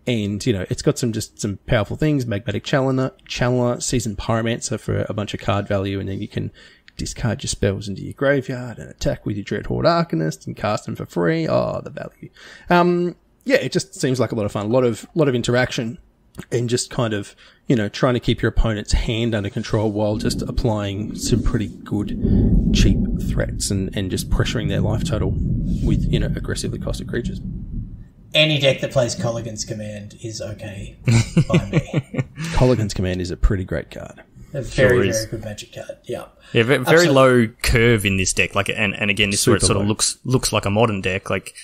And you know, it's got some just some powerful things: magmatic channeler, channeler, seasoned pyromancer for a bunch of card value, and then you can discard your spells into your graveyard and attack with your Dreadhorde Arcanist and cast them for free. Oh, the value. Um, yeah, it just seems like a lot of fun, a lot of lot of interaction, and just kind of you know trying to keep your opponent's hand under control while just applying some pretty good cheap threats and and just pressuring their life total with you know aggressively costed creatures. Any deck that plays Kolaghan's Command is okay by me. Kolaghan's Command is a pretty great card. A very, is. very good magic card. Yeah. Yeah, very Absolutely. low curve in this deck. Like, and, and again, this is where it Super sort of looks looks like a modern deck. Like,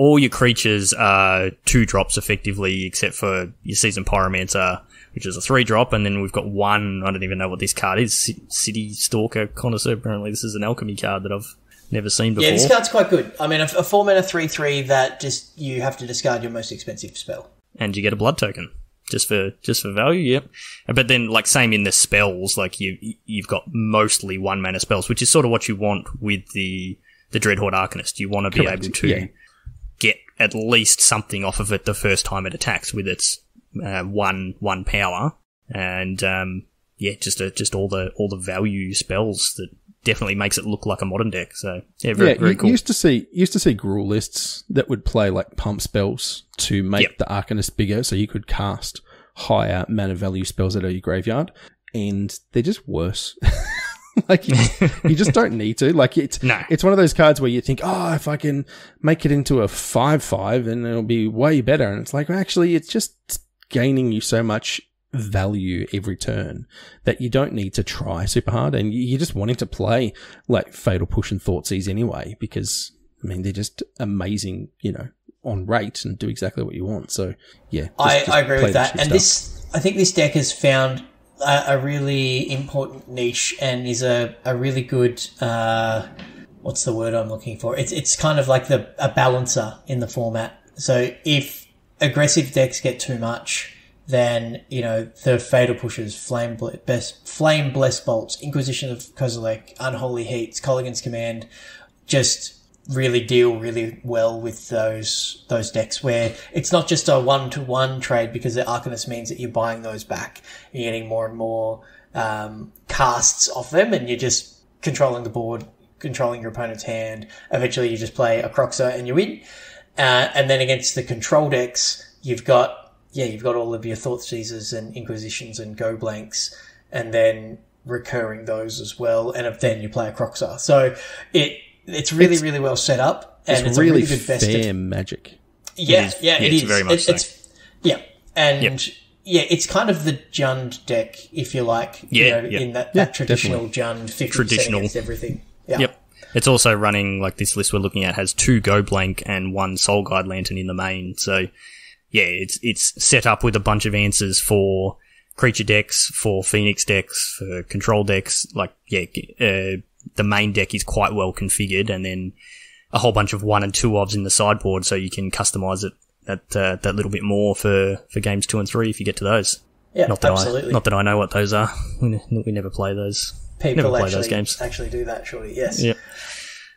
all your creatures are two drops effectively, except for your season pyromancer, which is a three drop, and then we've got one. I don't even know what this card is. C- Citystalker Connoisseur. Apparently, this is an alchemy card that I've never seen before. Yeah, this card's quite good. I mean, a, a four mana three three that just you have to discard your most expensive spell. and you get a blood token just for just for value. Yep. But then, like same in the spells, like you you've got mostly one mana spells, which is sort of what you want with the the Dreadhorde Arcanist. You want to be Correct, able to yeah. At least something off of it the first time it attacks with its uh, one one power, and um, yeah, just a, just all the all the value spells that definitely makes it look like a modern deck. So yeah, very yeah, very you cool. used to see used to see Gruul lists that would play like pump spells to make Yep. the Arcanist bigger, so you could cast higher mana value spells out of your graveyard, and they're just worse. like you, you just don't need to. Like it's No. it's one of those cards where you think, oh, if I can make it into a five five, then it'll be way better. And it's like, well, actually, it's just gaining you so much value every turn that you don't need to try super hard and you- you're just wanting to play like Fatal Push and Thoughtseize anyway because, I mean, they're just amazing, you know, on rate and do exactly what you want. So, yeah. just- I, just I agree with that. And stuff. this, I think this deck has found a, a really important niche and is a, a really good, uh, what's the word I'm looking for? It's, it's kind of like the, a balancer in the format. So if aggressive decks get too much, then, you know, the fatal pushes, flame, ble- best, flame blessed bolts, Inquisition of Kozilek, Unholy Heats, Kolaghan's Command, just really deal really well with those those decks where it's not just a one to one trade because the Arcanist means that you're buying those back. You're getting more and more um, casts off them, and you're just controlling the board, controlling your opponent's hand. Eventually, you just play a Kroxa and you win. Uh, and then against the control decks, you've got yeah, you've got all of your Thoughtseizes and Inquisitions and Go Blanks, and then recurring those as well. And then you play a Kroxa. So it it's really really well set up, and it's, it's, really, a really good vested magic. yeah, is. yeah, Yeah, it it's is. very much It- so. It's yeah, and yeah, it's kind of the Jund deck, if you like. Yeah, you know, yeah. in that, Yeah, that traditional Jund, fifty Traditional. everything. Yeah. Yep. It's also running like this list we're looking at has two Go Blank and one Soul Guide Lantern in the main. So yeah, it's it's set up with a bunch of answers for creature decks, for Phoenix decks, for control decks. Like yeah, uh, the main deck is quite well configured, and then a whole bunch of one and two ofs in the sideboard, so you can customize it that uh, that little bit more for for games two and three if you get to those. Yeah, Not that absolutely. I not that I know what those are. We, we never play those. People never play actually those games. actually do that. Surely, yes. Yeah.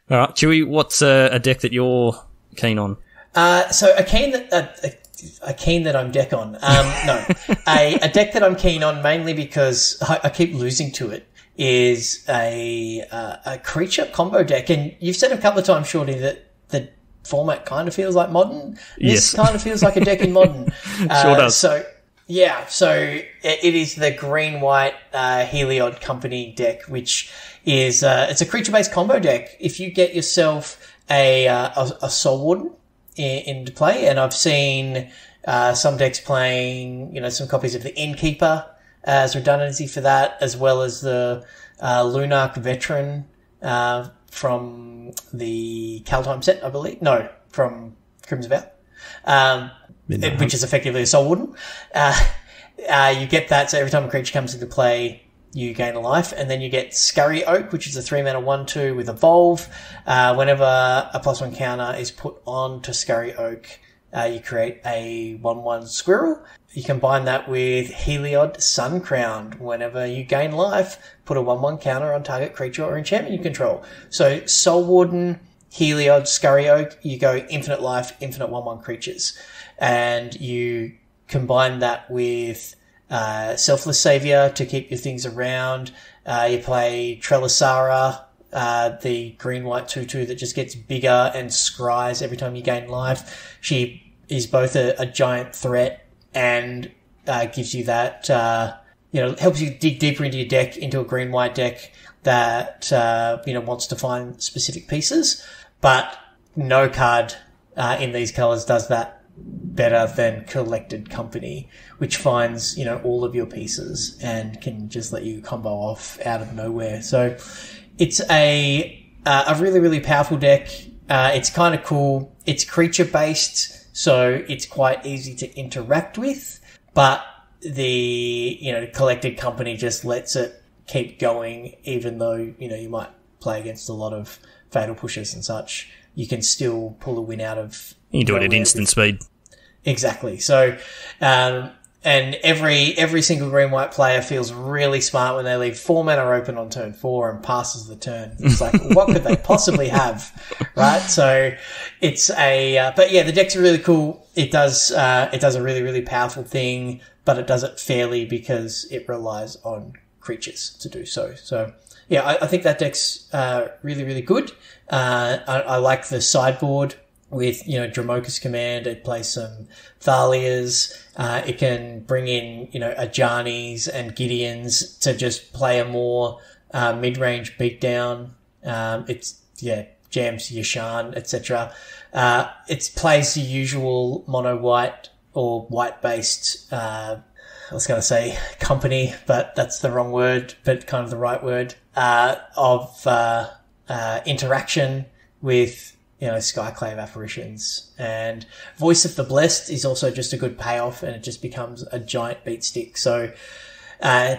All right, Chewy, what's uh, a deck that you're keen on? Uh, so a keen that uh, a, a keen that I'm deck on. Um, no, a, a deck that I'm keen on mainly because I, I keep losing to it is a uh, a creature combo deck, and you've said a couple of times, Shorty, that the format kind of feels like modern. This Yes. kind of feels like a deck in modern. Uh, does. So. Yeah, so it, it is the green white uh, Heliod Company deck, which is uh, it's a creature based combo deck. If you get yourself a uh, a, a Soul Warden in, into play, and I've seen uh, some decks playing, you know, some copies of the Innkeeper as redundancy for that, as well as the uh, Lunarch Veteran uh, from the Kaldheim set, I believe. No, from Crimson Vow. Um, which is effectively a Soul Warden. Uh, uh, you get that, so every time a creature comes into play, you gain a life, and then you get Scurry Oak, which is a three mana one two with Evolve. Uh, whenever a plus one counter is put on to Scurry Oak, uh, you create a one one squirrel. You combine that with Heliod Sun Crown. Whenever you gain life, put a one one counter on target creature or enchantment you control. So Soul Warden, Heliod, Scurry Oak, you go infinite life, infinite one one creatures, and you combine that with uh, Selfless Savior to keep your things around. Uh, you play Trelasarra, uh, the green white 2 2 that just gets bigger and scries every time you gain life. She is both a, a giant threat and uh, gives you that, uh, you know, helps you dig deeper into your deck, into a green white deck that, uh, you know, wants to find specific pieces. But no card uh, in these colors does that better than collected company, which finds you know all of your pieces and can just let you combo off out of nowhere. So it's a uh, a really really powerful deck. Uh, it's kind of cool. It's creature based, so it's quite easy to interact with. But the you know collected company just lets it keep going, even though you know you might play against a lot of fatal pushes and such. You can still pull a win out of You can do it at instant speed. Exactly. So, um, and every every single green white player feels really smart when they leave four men are open on turn four and passes the turn. It's like, what could they possibly have, right? So, it's a. Uh, but yeah, the deck's really cool. It does uh, it does a really really powerful thing, but it does it fairly because it relies on creatures to do so. So. Yeah, I, I think that deck's uh, really, really good. Uh, I, I like the sideboard with you know Dromoka's command. It plays some Thalias. Uh, it can bring in you know Ajanis and Gideons to just play a more uh, mid-range beatdown. Um, it's yeah jams Yasharn etc. Uh, it plays the usual mono white or white based. Uh, I was going to say company, but that's the wrong word, but kind of the right word uh, of uh, uh, interaction with you know Skyclave apparitions and Voice of the Blessed is also just a good payoff, and it just becomes a giant beat stick. So. Uh,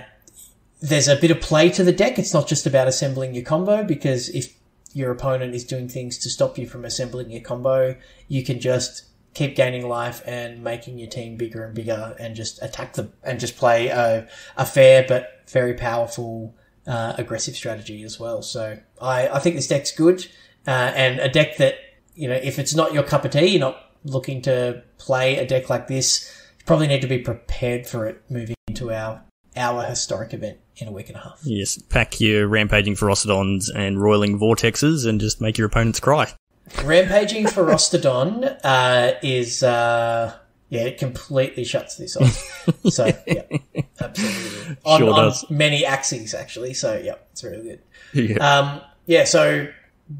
there's a bit of play to the deck. It's not just about assembling your combo because if your opponent is doing things to stop you from assembling your combo, you can just keep gaining life and making your team bigger and bigger and just attack them and just play a, a fair but very powerful uh, aggressive strategy as well. So I, I think this deck's good uh, and a deck that, you know, if it's not your cup of tea, you're not looking to play a deck like this, you probably need to be prepared for it moving into our our historic event in a week and a half. Yes, pack your rampaging Ferocidons and roiling vortexes and just make your opponents cry. Rampaging Ferocidon uh, is uh, yeah, it completely shuts this off. So yeah, absolutely on, Sure on many axes actually. So yeah, it's really good. Yeah. Um, yeah, so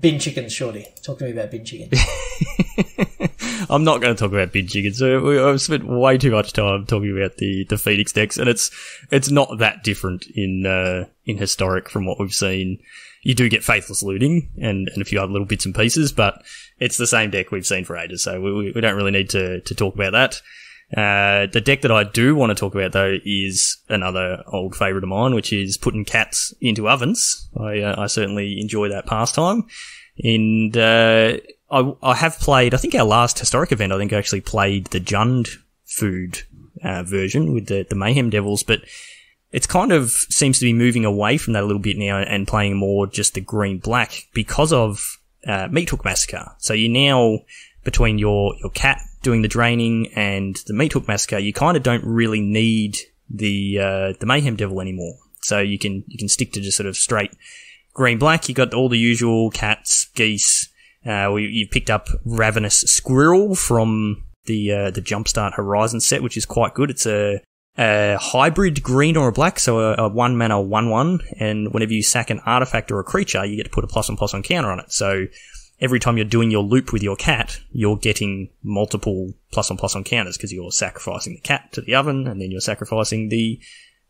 bin chickens, shorty. Talk to me about bin chickens. I'm not going to talk about big chickens. I've spent way too much time talking about the, the Phoenix decks, and it's it's not that different in uh, in historic from what we've seen. You do get faithless looting and, and a few other little bits and pieces, but it's the same deck we've seen for ages, so we, we don't really need to, to talk about that. Uh, the deck that I do want to talk about though is another old favourite of mine, which is putting cats into ovens. I, uh, I certainly enjoy that pastime. And, uh, I, I have played, I think our last historic event, I think I actually played the Jund food, uh, version with the, the Mayhem Devils, but it's kind of seems to be moving away from that a little bit now and playing more just the green black because of, uh, Meat Hook Massacre. So you now, between your, your cat doing the draining and the Meat Hook Massacre, you kind of don't really need the, uh, the Mayhem Devil anymore. So you can, you can stick to just sort of straight green black. You got all the usual cats, geese. Uh, we, you picked up Ravenous Squirrel from the uh, the Jumpstart Horizon set, which is quite good. It's a, a hybrid green or a black, so a, a one mana one one, and whenever you sack an artifact or a creature, you get to put a plus one plus one counter on it. So every time you're doing your loop with your cat, you're getting multiple plus on plus on counters because you're sacrificing the cat to the oven, and then you're sacrificing the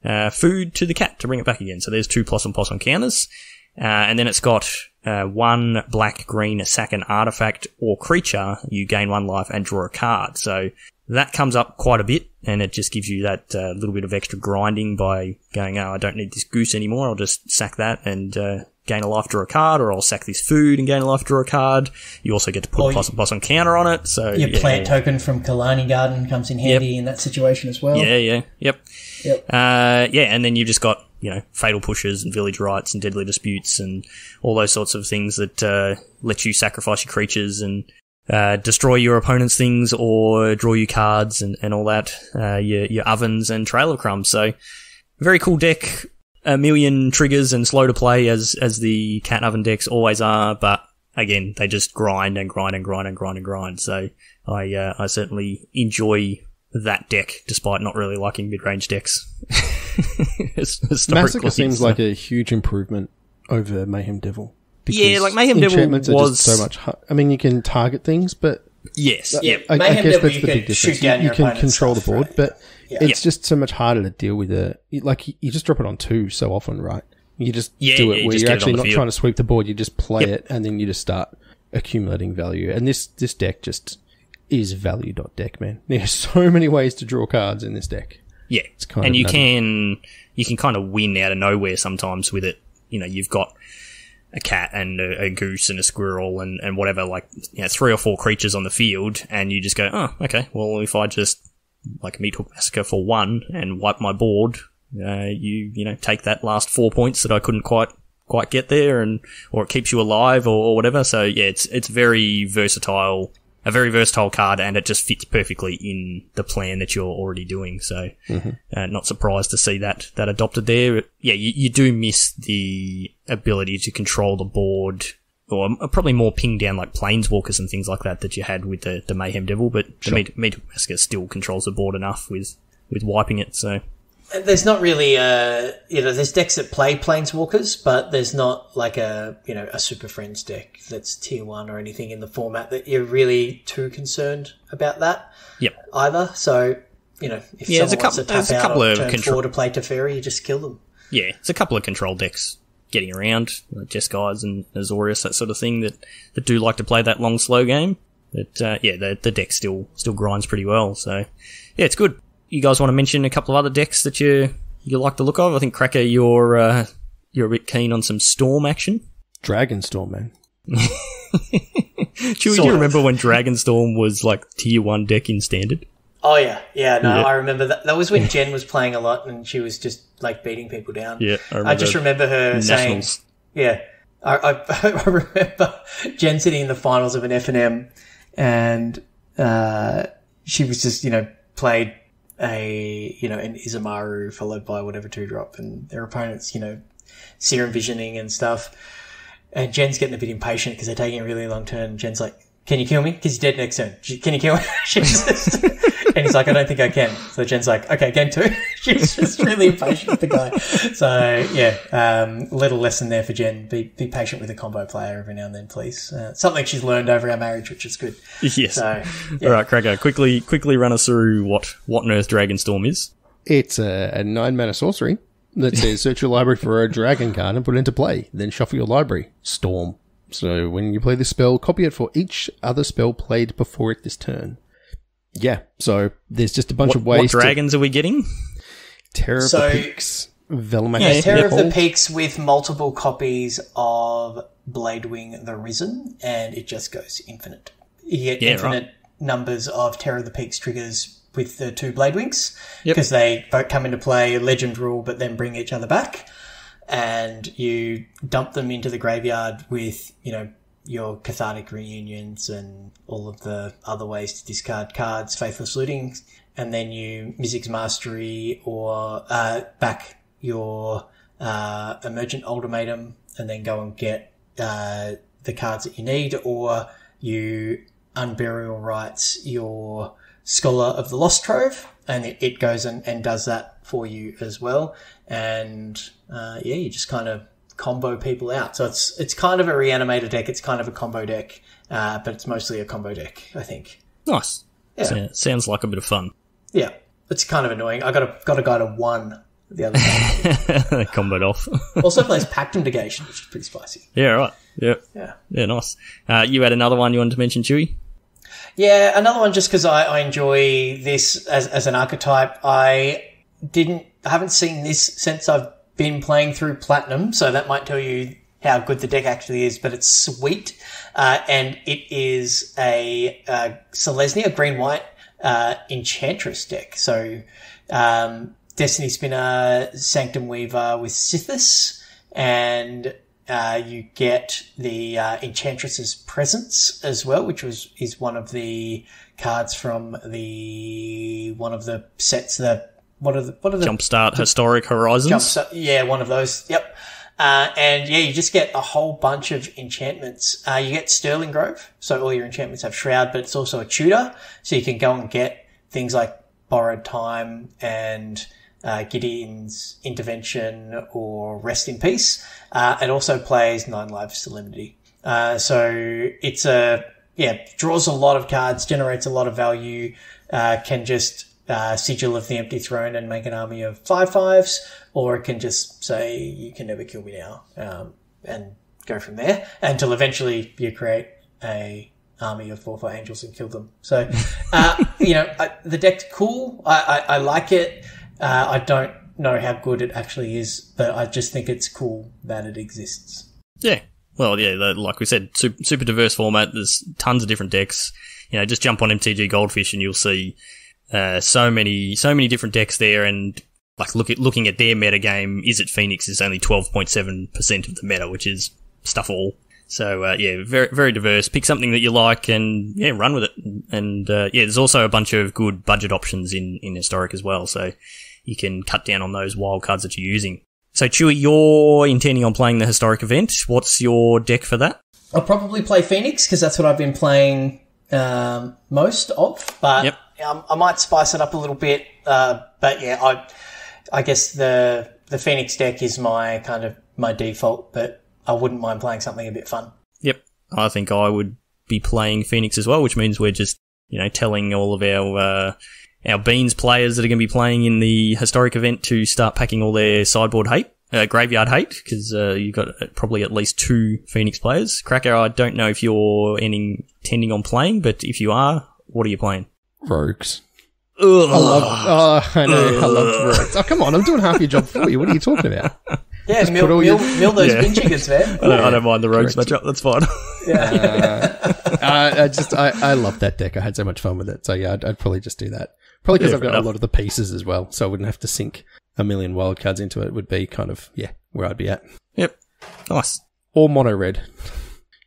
uh, food to the cat to bring it back again. So there's two plus on plus on counters. Uh, and then it's got uh, one black, green, sack an artifact or creature. You gain one life and draw a card. So that comes up quite a bit, and it just gives you that uh, little bit of extra grinding by going, oh, I don't need this goose anymore. I'll just sack that and uh, gain a life, draw a card, or I'll sack this food and gain a life, draw a card. You also get to put Or a plus, plus one counter on it. So Your yeah, plant token from Khalni Garden comes in handy in that situation as well. yeah, yeah, yep. Yep. Uh, yeah, and then you've just got, you know, fatal pushes and village rites and deadly disputes and all those sorts of things that, uh, let you sacrifice your creatures and, uh, destroy your opponent's things or draw you cards and, and all that, uh, your, your ovens and trail of crumbs. So, very cool deck. A million triggers and slow to play as, as the cat oven decks always are, but again, they just grind and grind and grind and grind and grind. So, I, uh, I certainly enjoy that deck, despite not really liking mid-range decks. His- Massacre seems so- like a huge improvement over Mayhem Devil. Yeah, like Mayhem Devil enchantments are was- just so much. hu- I mean, you can target things, but yes, yeah, I, I guess Devil, that's the big difference. shoot You, down you can control stuff, the board, right? but Yeah. it's just so much harder to deal with it. Like you, you just drop it on two so often, right? You just Yeah, do it you where just you're get it on actually not field. trying to sweep the board. You just play Yep. it, and then you just start accumulating value. And this this deck just is value dot deck, man. There's so many ways to draw cards in this deck. yeah. it's kind and of you nutty. can you can kind of win out of nowhere sometimes with it. You know, you've got a cat and a, a goose and a squirrel and, and whatever, like you know, three or four creatures on the field, and you just go, oh, okay. Well, if I just like meat hook massacre for one and wipe my board, uh, you you know take that last four points that I couldn't quite quite get there, and or it keeps you alive or, or whatever. So yeah, it's it's very versatile, a very versatile card, and it just fits perfectly in the plan that you're already doing. So uh, not surprised to see that that adopted there. Yeah, you, you do miss the ability to control the board. Or probably more ping down like planeswalkers and things like that that you had with the, the Mayhem Devil, but the Meat, Meat still controls the board enough with, with wiping it. So uh, there's not really a you know there's decks that play planeswalkers, but there's not like a you know a Super Friends deck that's tier one or anything in the format that you're really too concerned about that Yep. either. So you know if Yeah, someone a wants couple- to there's tap a couple of control- to play to Teferi, you just kill them. Yeah, it's a couple of control decks getting around, like Jeskai and Azorius, that sort of thing, that, that do like to play that long, slow game. But, uh, yeah, the, the deck still, still grinds pretty well, so, yeah, it's good. You guys want to mention a couple of other decks that you, you like the look of? I think, Cracker, you're, uh, you're a bit keen on some Storm action. Dragonstorm, man. Chewie, do you remember when Dragonstorm was like tier one deck in standard? Oh yeah, yeah. No, Yeah. I remember that. That was when Jen was playing a lot, and she was just like beating people down. Yeah, I I, just remember her saying, Yeah, I, I, I remember Jen sitting in the finals of an F and M, and uh, she was just you know played a you know an Isamaru followed by whatever two drop, and their opponents you know serum visioning and stuff, and Jen's getting a bit impatient because they're taking a really long turn. Jen's like, "Can you kill me? Because you're dead next turn. Can you kill me?" She's just, he's like, "I don't think I can." So Jen's like, "Okay, game two. She's just really impatient with the guy. So yeah, um, little lesson there for Jen: be be patient with a combo player every now and then, please. Uh, something she's learned over our marriage, which is good. Yes. So yeah. All right, Cracker, quickly, quickly run us through what, what on earth Dragonstorm is. It's a, a nine mana sorcery that says search your library for a dragon card and put it into play. Then shuffle your library. Storm. So when you play this spell, copy it for each other spell played before it this turn. Yeah, so there's just a bunch What, of ways what dragons are we getting? to Terror of So- the Peaks, Velmac Yeah, Terror of the Peaks with multiple copies of Bladewing the Risen, and it just goes infinite. You get Yeah, infinite numbers of Terror of the Peaks triggers with the two Bladewings Yep. because they both come into play legend rule, but then bring each other back, and you dump them into the graveyard with you know your cathartic reunions and all of the other ways to discard cards, faithless looting, and then you Mizzix's Mastery or uh, back your uh, Emergent Ultimatum and then go and get uh, the cards that you need, or you Unburial Rites your Scholar of the Lost Trove, and it, it goes and, and does that for you as well. And uh, yeah, you just kind of combo people out. So it's it's kind of a reanimator deck. It's kind of a combo deck, uh, but it's mostly a combo deck, I think. Nice. Yeah. So- sounds like a bit of fun. Yeah, it's kind of annoying. I got a got a guy to one the other day. Combat off. also plays Pactum Negation, which is pretty spicy. yeah, right. Yeah. Yeah. Yeah, nice. Uh, you had another one you wanted to mention, Chewy? Yeah, another one just because I, I enjoy this as, as an archetype. I didn't, I haven't seen this since I've been playing through Platinum, so that might tell you how good the deck actually is, but it's sweet. Uh, and it is a, uh, Selesnya green white, uh, Enchantress deck. So, um, Destiny Spinner, Sanctum Weaver with Sythis, and uh, you get the uh, Enchantress's Presence as well, which was is one of the cards from the one of the sets that what are the what are the Jumpstart Historic Horizons. jumps up- yeah one of those yep uh, and yeah you just get a whole bunch of enchantments uh, you get Sterling Grove so all your enchantments have Shroud but it's also a tutor so you can go and get things like Borrowed Time and uh, Gideon's Intervention or Rest in Peace. Uh, it also plays Nine Lives Solemnity. Uh, so it's a, yeah, draws a lot of cards, generates a lot of value, uh, can just, uh, Sigil of the Empty Throne and make an army of five fives, or it can just say, you can never kill me now, um, and go from there until eventually you create a army of four four angels and kill them. So, uh, you know, I, the deck's cool. I, I, I like it. Uh, I don't know how good it actually is, but I just think it's cool that it exists. Yeah. Well, yeah, like we said, super, super diverse format. There's tons of different decks. You know, just jump on MTG Goldfish and you'll see uh, so many, so many different decks there. And like look at looking at their meta game, is it Phoenix is only twelve point seven percent of the meta, which is stuff all. So uh, yeah, very very diverse. Pick something that you like and yeah, run with it. And uh, yeah, there's also a bunch of good budget options in in historic as well. So you can cut down on those wild cards that you're using. So Chewy, you're intending on playing the historic event. What's your deck for that? I'll probably play Phoenix because that's what I've been playing um, most of, but Yep. Um, I might spice it up a little bit. Uh, but yeah, I I guess the the Phoenix deck is my kind of my default, but I wouldn't mind playing something a bit fun. Yep. I think I would be playing Phoenix as well, which means we're just, you know, telling all of our, uh, our Beans players that are going to be playing in the historic event to start packing all their sideboard hate, uh, graveyard hate, because uh, you've got probably at least two Phoenix players. Cracker, I don't know if you're ending, intending on playing, but if you are, what are you playing? Rogues. Ugh. I love. Oh, I know. I love rogues. Oh, come on! I'm doing half your job for you. What are you talking about? Yeah, put mill, all mill, your- mill those Yeah. bin chickens, man. I, don't, I don't mind the rogues Correct. matchup. That's fine. Uh, I, I just I, I love that deck. I had so much fun with it. So yeah, I'd, I'd probably just do that. Probably because Yeah, I've fair got enough. a lot of the pieces as well, so I wouldn't have to sink a million wildcards into it. Would be kind of yeah where I'd be at. yep. Nice. Or mono red,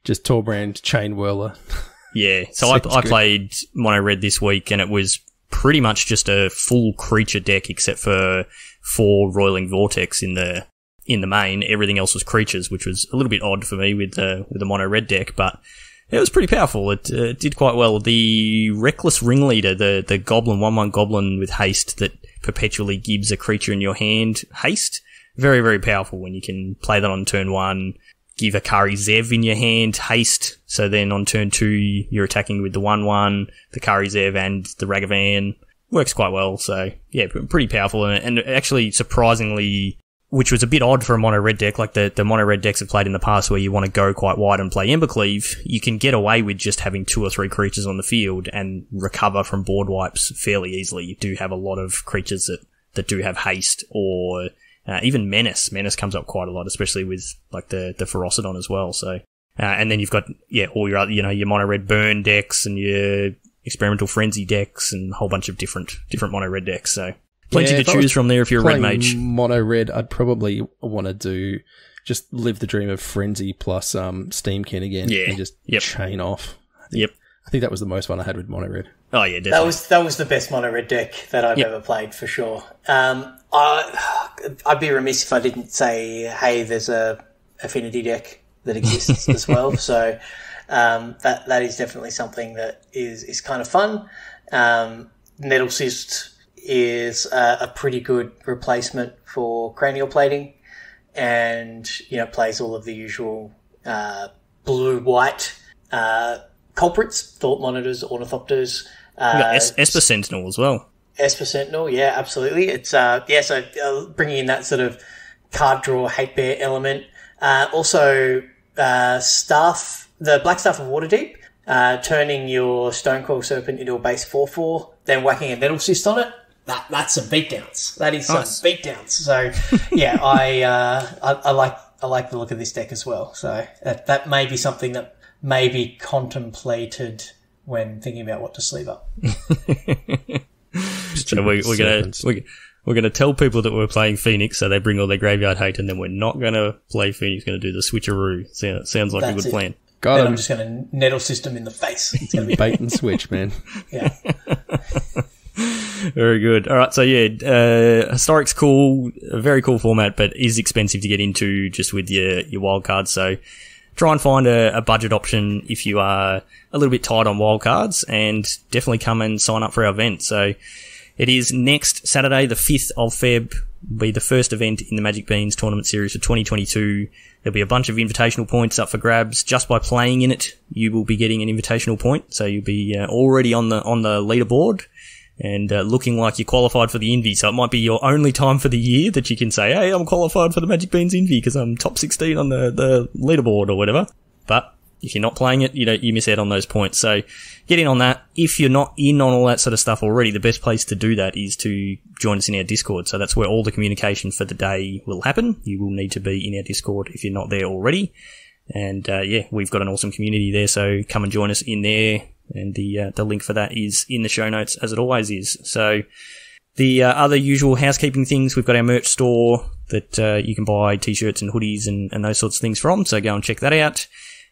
just Torbrand chain whirler. Yeah. So I, I played Mono Red this week and it was pretty much just a full creature deck except for four Roiling Vortex in the in the main. Everything else was creatures, which was a little bit odd for me with the with the Mono Red deck, but it was pretty powerful. It uh, did quite well. The Reckless Ringleader, the the Goblin one one Goblin with haste that perpetually gives a creature in your hand haste. Very very powerful when you can play that on turn one give a Kari Zev in your hand, haste. So then on turn two, you're attacking with the 1-1, the Kari Zev and the Ragavan. Works quite well. So yeah, pretty powerful. And, and actually surprisingly, which was a bit odd for a mono red deck, like the, the mono red decks have played in the past where you want to go quite wide and play Embercleave, you can get away with just having two or three creatures on the field and recover from board wipes fairly easily. You do have a lot of creatures that, that do have haste or uh, even Menace. Menace comes up quite a lot, especially with like the the Ferocidon as well. So, uh, and then you've got yeah all your other you know your mono red burn decks and your experimental frenzy decks and a whole bunch of different different mono red decks. So plenty Yeah, to if I was choose from there if you're a red mage. mono red, I'd probably want to do just live the dream of frenzy plus um steamkin again, Yeah. and just Yep. chain off. I think, Yep. I think that was the most fun I had with mono red. Oh yeah, definitely. That was that was the best mono red deck that I've Yep. ever played for sure. Um, I, I'd be remiss if I didn't say, hey, there's a affinity deck that exists as well. So um, that that is definitely something that is is kind of fun. Um, Nettle Cyst is a, a pretty good replacement for cranial plating, and you know plays all of the usual uh, blue white uh, culprits, thought monitors, ornithopters. Uh, es- Esper Sentinel as well. Esper Sentinel, yeah, absolutely. It's uh, yeah, so uh, bringing in that sort of card draw hate bear element. Uh, also, uh, staff, the Black Staff of Waterdeep, uh, turning your Stonecoil Serpent into a base four four, then whacking a Nettle Cyst on it. That that's some beatdowns. That is some Nice. beatdowns. So yeah, I, uh, I I like I like the look of this deck as well. So that that may be something that may be contemplated when thinking about what to sleeve up. So we, we're gonna we're, we're gonna tell people that we're playing Phoenix, so they bring all their graveyard hate, and then we're not gonna play Phoenix. Going to do the switcheroo. So, sounds like a good it. plan. Got Then I'm just going to Nettle Cyst 'em in the face. It's going to be Bait and switch, man. yeah. Very good. All right, so yeah, uh, historic's cool, a very cool format, but is expensive to get into just with your your wild cards. So try and find a, a budget option if you are a little bit tight on wildcards and definitely come and sign up for our event. So it is next Saturday, the fifth of Feb, will be the first event in the Magic Beans tournament series for 2022. There'll be a bunch of invitational points up for grabs just by playing in it. You will be getting an invitational point, so you'll be uh, already on the on the leaderboard and uh, looking like you're qualified for the Envy. So it might be your only time for the year that you can say, "Hey, I'm qualified for the Magic Beans Envy because I'm top 16 on the the leaderboard or whatever." But if you're not playing it, you don't you miss out on those points. So get in on that. If you're not in on all that sort of stuff already, the best place to do that is to join us in our Discord. So that's where all the communication for the day will happen. You will need to be in our Discord if you're not there already. And uh, yeah, we've got an awesome community there, so come and join us in there. And the uh, the link for that is in the show notes, as it always is. So the uh, other usual housekeeping things, we've got our merch store that uh, you can buy t-shirts and hoodies and, and those sorts of things from. So go and check that out.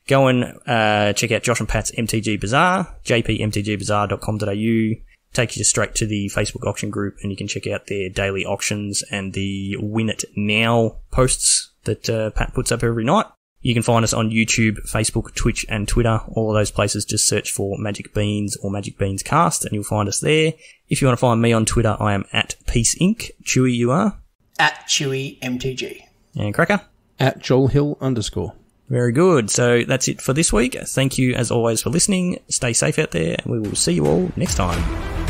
Go and uh, check out Josh and Pat's MTG Bazaar, jpmtgbazaar.com.au. Take you straight to the Facebook auction group, and you can check out their daily auctions and the Win It Now posts that uh, Pat puts up every night. You can find us on YouTube, Facebook, Twitch, and Twitter. All of those places, just search for Magic Beans or Magic Beans Cast, and you'll find us there. If you want to find me on Twitter, I am at Piece Inc. Chewy, you are. At Chewy MTG. And Cracker. At Joel Hill underscore. Very good. So that's it for this week. Thank you, as always, for listening. Stay safe out there, and we will see you all next time.